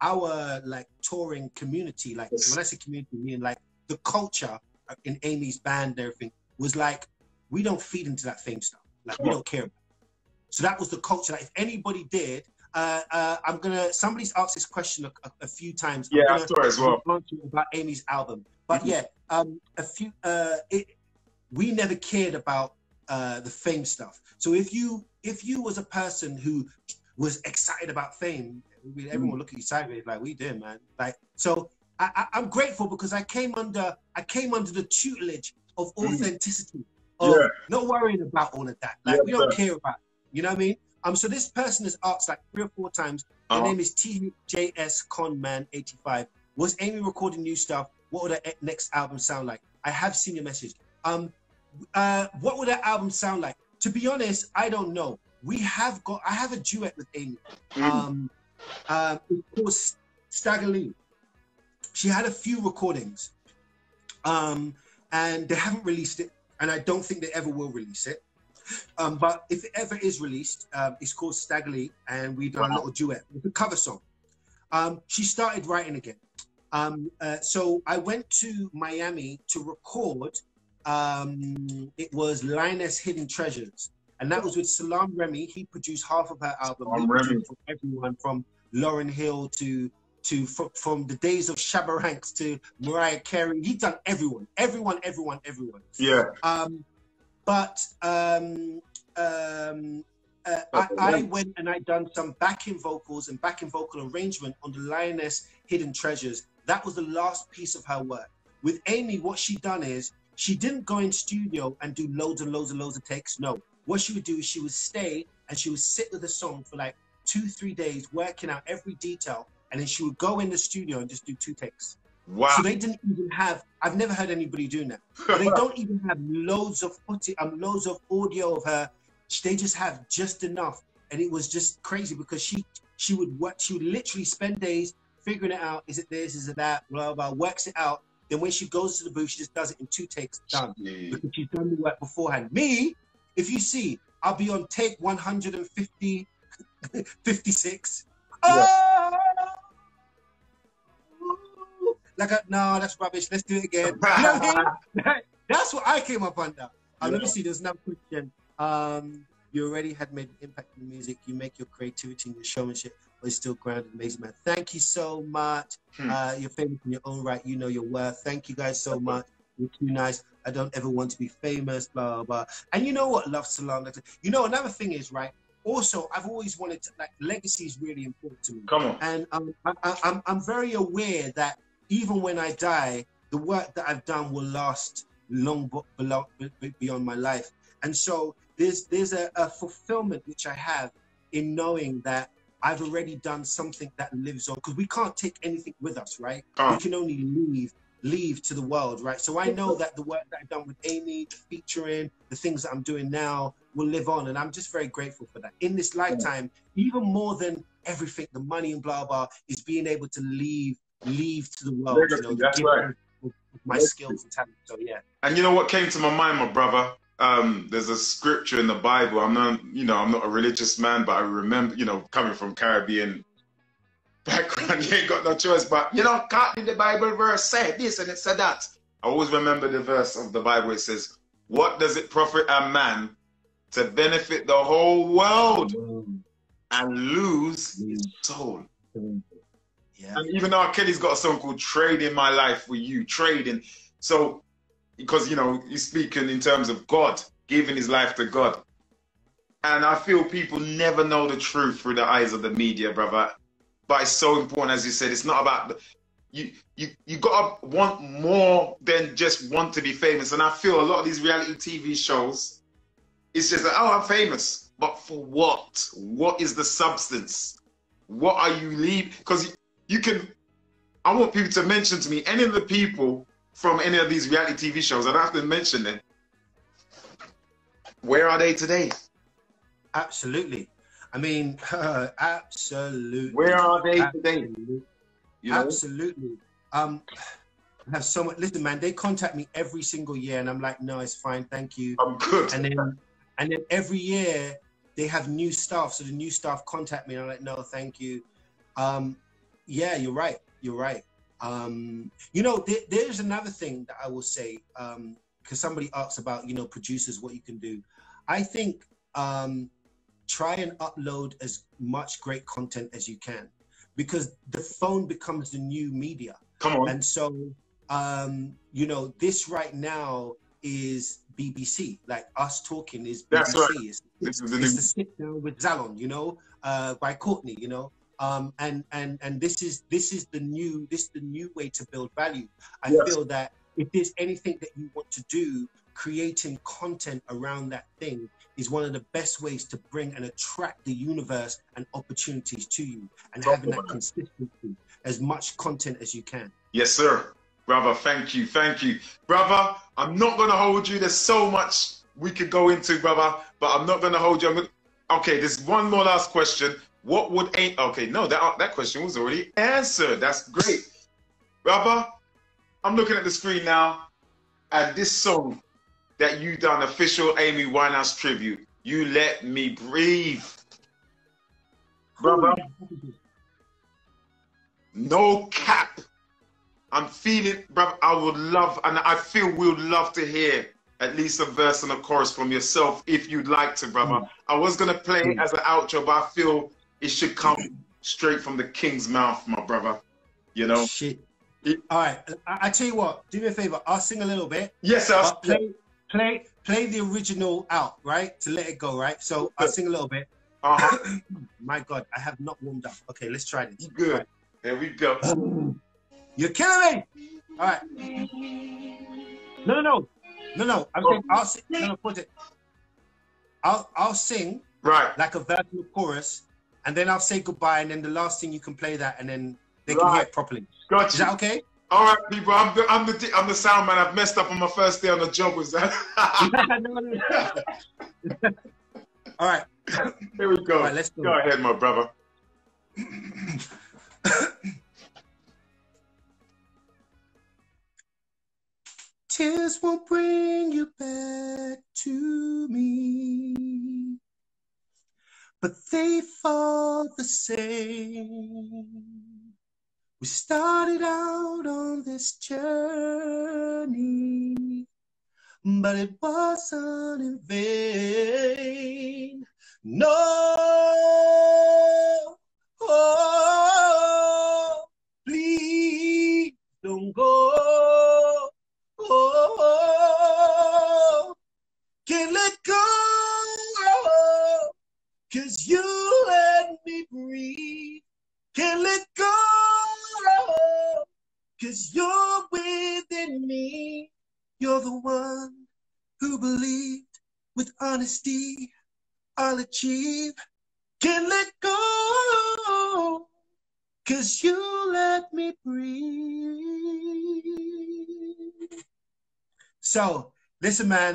our like touring community, like yes. when I say community, meaning like the culture in Amy's band, everything was like we don't feed into that fame stuff. Like we don't care. So that was the culture. Like if anybody did, uh, uh, I'm gonna. Somebody's asked this question a, a, a few times. Yeah, I saw as well about Amy's album. But mm-hmm. yeah, um, a few. Uh, it, we never cared about uh, the fame stuff. So if you if you was a person who was excited about fame, everyone mm. look at you sideways like we did, man. Like so, I, am grateful because I came under I came under the tutelage of mm. authenticity. Of yeah. not worrying about all of that. Like yeah, we don't care about. It, you know what I mean? Um. So this person has asked like three or four times. Uh-huh. Her name is TJS Conman 85. Was Amy recording new stuff? What would her next album sound like? I have seen your message. Um, uh, what would that album sound like? To be honest, I don't know. We have got. I have a duet with Amy. Mm. Um, uh, it's called Stagger Lee. She had a few recordings, um, and they haven't released it, and I don't think they ever will release it. Um, but if it ever is released, um, it's called Stagger Lee, and we done wow. a little duet. It's a cover song. Um, she started writing again. Um, uh, so I went to Miami to record um, it was Lioness Hidden Treasures. And that was with Salam Remi. He produced half of her album. Remi. From everyone from Lauryn Hill to to from, from the days of Shabba Ranks to Mariah Carey. He done everyone, everyone, everyone, everyone. Yeah. Um, but um, um, uh, I, I, went and I done some backing vocals and backing vocal arrangement on the Lioness Hidden Treasures. That was the last piece of her work. With Amy, what she done is she didn't go in studio and do loads and loads and loads of takes. No. What she would do is she would stay and she would sit with the song for like two, three days, working out every detail. And then she would go in the studio and just do two takes. Wow. So they didn't even have, I've never heard anybody doing that. they don't even have loads of footage, um, loads of audio of her. They just have just enough. And it was just crazy because she she would work, she would literally spend days figuring it out. Is it this? Is it that? Blah, blah, works it out. Then when she goes to the booth, she just does it in two takes, done. Because she's done the work beforehand. Me, if you see, I'll be on take 150, 56. Yeah. Oh! Like, a, no, that's rubbish. Let's do it again. you know I mean? That's what I came up under. Uh, yeah. Let me see. There's another question. Um, you already had made an impact in music. You make your creativity and your showmanship but it's still grounded. Amazing man. Thank you so much. Hmm. Uh, you're famous in your own right. You know your worth. Thank you guys so much. You're too nice. I don't ever want to be famous. Blah blah. blah. And you know what? Love Salam. You know another thing is right. Also, I've always wanted to like legacy is really important to me. Come on. And um, I, I, I'm I'm very aware that even when I die, the work that I've done will last long beyond my life. And so there's there's a, a fulfillment which I have in knowing that I've already done something that lives on because we can't take anything with us, right? Uh. We can only leave leave to the world, right? So I know that the work that I've done with Amy, the featuring, the things that I'm doing now will live on. And I'm just very grateful for that. In this lifetime, even more than everything, the money and blah blah, is being able to leave leave to the world. You know, That's right. My skills and talent. So yeah. And you know what came to my mind, my brother? Um, there's a scripture in the Bible. I'm not, you know, I'm not a religious man, but I remember, you know, coming from Caribbean background, you ain't got no choice. But you know, can't the Bible verse said this and it said that. I always remember the verse of the Bible. It says, "What does it profit a man to benefit the whole world and lose his soul?" Yeah. And even R. Kelly's got a song called "Trading My Life for You." Trading. So, because you know, he's speaking in terms of God giving his life to God. And I feel people never know the truth through the eyes of the media, brother. But it's so important, as you said, it's not about you. You you gotta want more than just want to be famous. And I feel a lot of these reality TV shows, it's just like, oh, I'm famous, but for what? What is the substance? What are you leaving? Because you can. I want people to mention to me any of the people from any of these reality TV shows. I don't have to mention them. Where are they today? Absolutely. I mean, uh, absolutely. Where are they today? You know? Absolutely. Um, I have so much. Listen, man, they contact me every single year, and I'm like, no, it's fine, thank you. I'm good. And then, and then every year they have new staff, so the new staff contact me, and I'm like, no, thank you. Um, yeah, you're right. You're right. Um, you know, there, there's another thing that I will say because um, somebody asks about, you know, producers, what you can do. I think um, try and upload as much great content as you can because the phone becomes the new media. Come on. And so, um, you know, this right now is BBC. Like us talking is BBC. That's right. It's, this is the, it's the sit down with Zalon, you know, uh, by Courtney, you know. Um, and and and this is this is the new this is the new way to build value. I yes. feel that if there's anything that you want to do, creating content around that thing is one of the best ways to bring and attract the universe and opportunities to you and having that consistency as much content as you can. Yes, sir. Brother, thank you. Thank you. Brother, I'm not going to hold you. There's so much we could go into, brother, but I'm not going to hold you. Gonna... Okay, there's one more last question. What would ain't okay? No, that that question was already answered. That's great, brother. I'm looking at the screen now, at this song that you done official Amy Winehouse tribute. You let me breathe. Brother. No cap. I'm feeling, brother, I would love, and I feel we would love to hear at least a verse and a chorus from yourself if you'd like to, brother. Mm. I was going to play mm. as an outro, but I feel it should come straight from the king's mouth, my brother. You know? Shit. It, All right. I, I, tell you what, do me a favor. I'll sing a little bit. Yes, sir. I'll play, play play the original out, right? To let it go, right? So I'll sing a little bit. Uh-huh. My God, I have not warmed up. Okay, let's try this. Good. Right. There we go. You're killing me. All right. No, no, no, no, no. I'm saying I'll sing. No, no, put it. I'll I'll sing. Right. Like a verse chorus, and then I'll say goodbye, and then the last thing you can play that, and then they can hear it properly. Gotcha. Is that okay? All right, people. I'm the I'm the I'm the sound man. I've messed up on my first day on the job. Was that? All right. Here we go. let's go. Go ahead, my brother. Tears won't bring you back to me, but they fall the same. We started out on this journey, but it wasn't in vain. No, oh, please don't go. Oh, can't let go, cause you let me breathe. Can't let go. Cause you're within me. You're the one who believed with honesty I'll achieve. Can't let go. Cause you let me breathe. So, listen, man.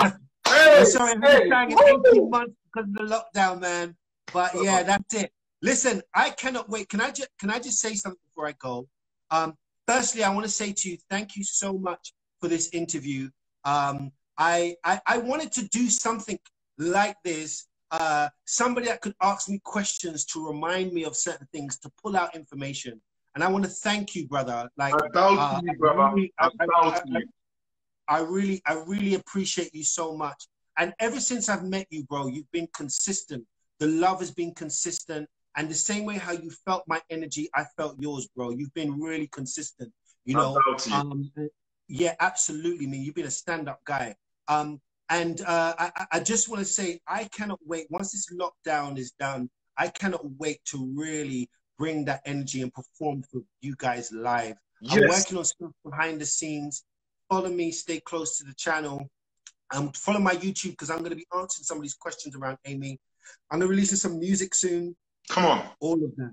Hey, I'm sorry, I've been hey, 18 months because of the lockdown, man. But yeah, that's it. Listen, I cannot wait. Can I just can I just say something before I go? Um, firstly, I want to say to you, thank you so much for this interview. Um, I, I, I wanted to do something like this uh, somebody that could ask me questions to remind me of certain things, to pull out information. And I want to thank you, brother. Like, I doubt uh, you, brother. I, really, I, I, you. I really, I really appreciate you so much. And ever since I've met you, bro, you've been consistent. The love has been consistent. And the same way how you felt my energy, I felt yours, bro. You've been really consistent. You know. Um, yeah, absolutely, man. You've been a stand-up guy. Um, and uh, I, I just want to say, I cannot wait. Once this lockdown is done, I cannot wait to really bring that energy and perform for you guys live. Yes. I'm working on stuff behind the scenes. Follow me, stay close to the channel. Um, follow my YouTube because I'm going to be answering some of these questions around Amy. I'm going to release some music soon. Come on. All of that.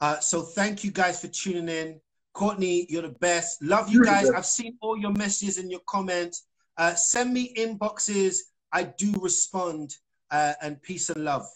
Uh, so thank you guys for tuning in. Courtney, you're the best. Love you guys. I've seen all your messages and your comments. Uh, send me inboxes. I do respond. Uh, and peace and love.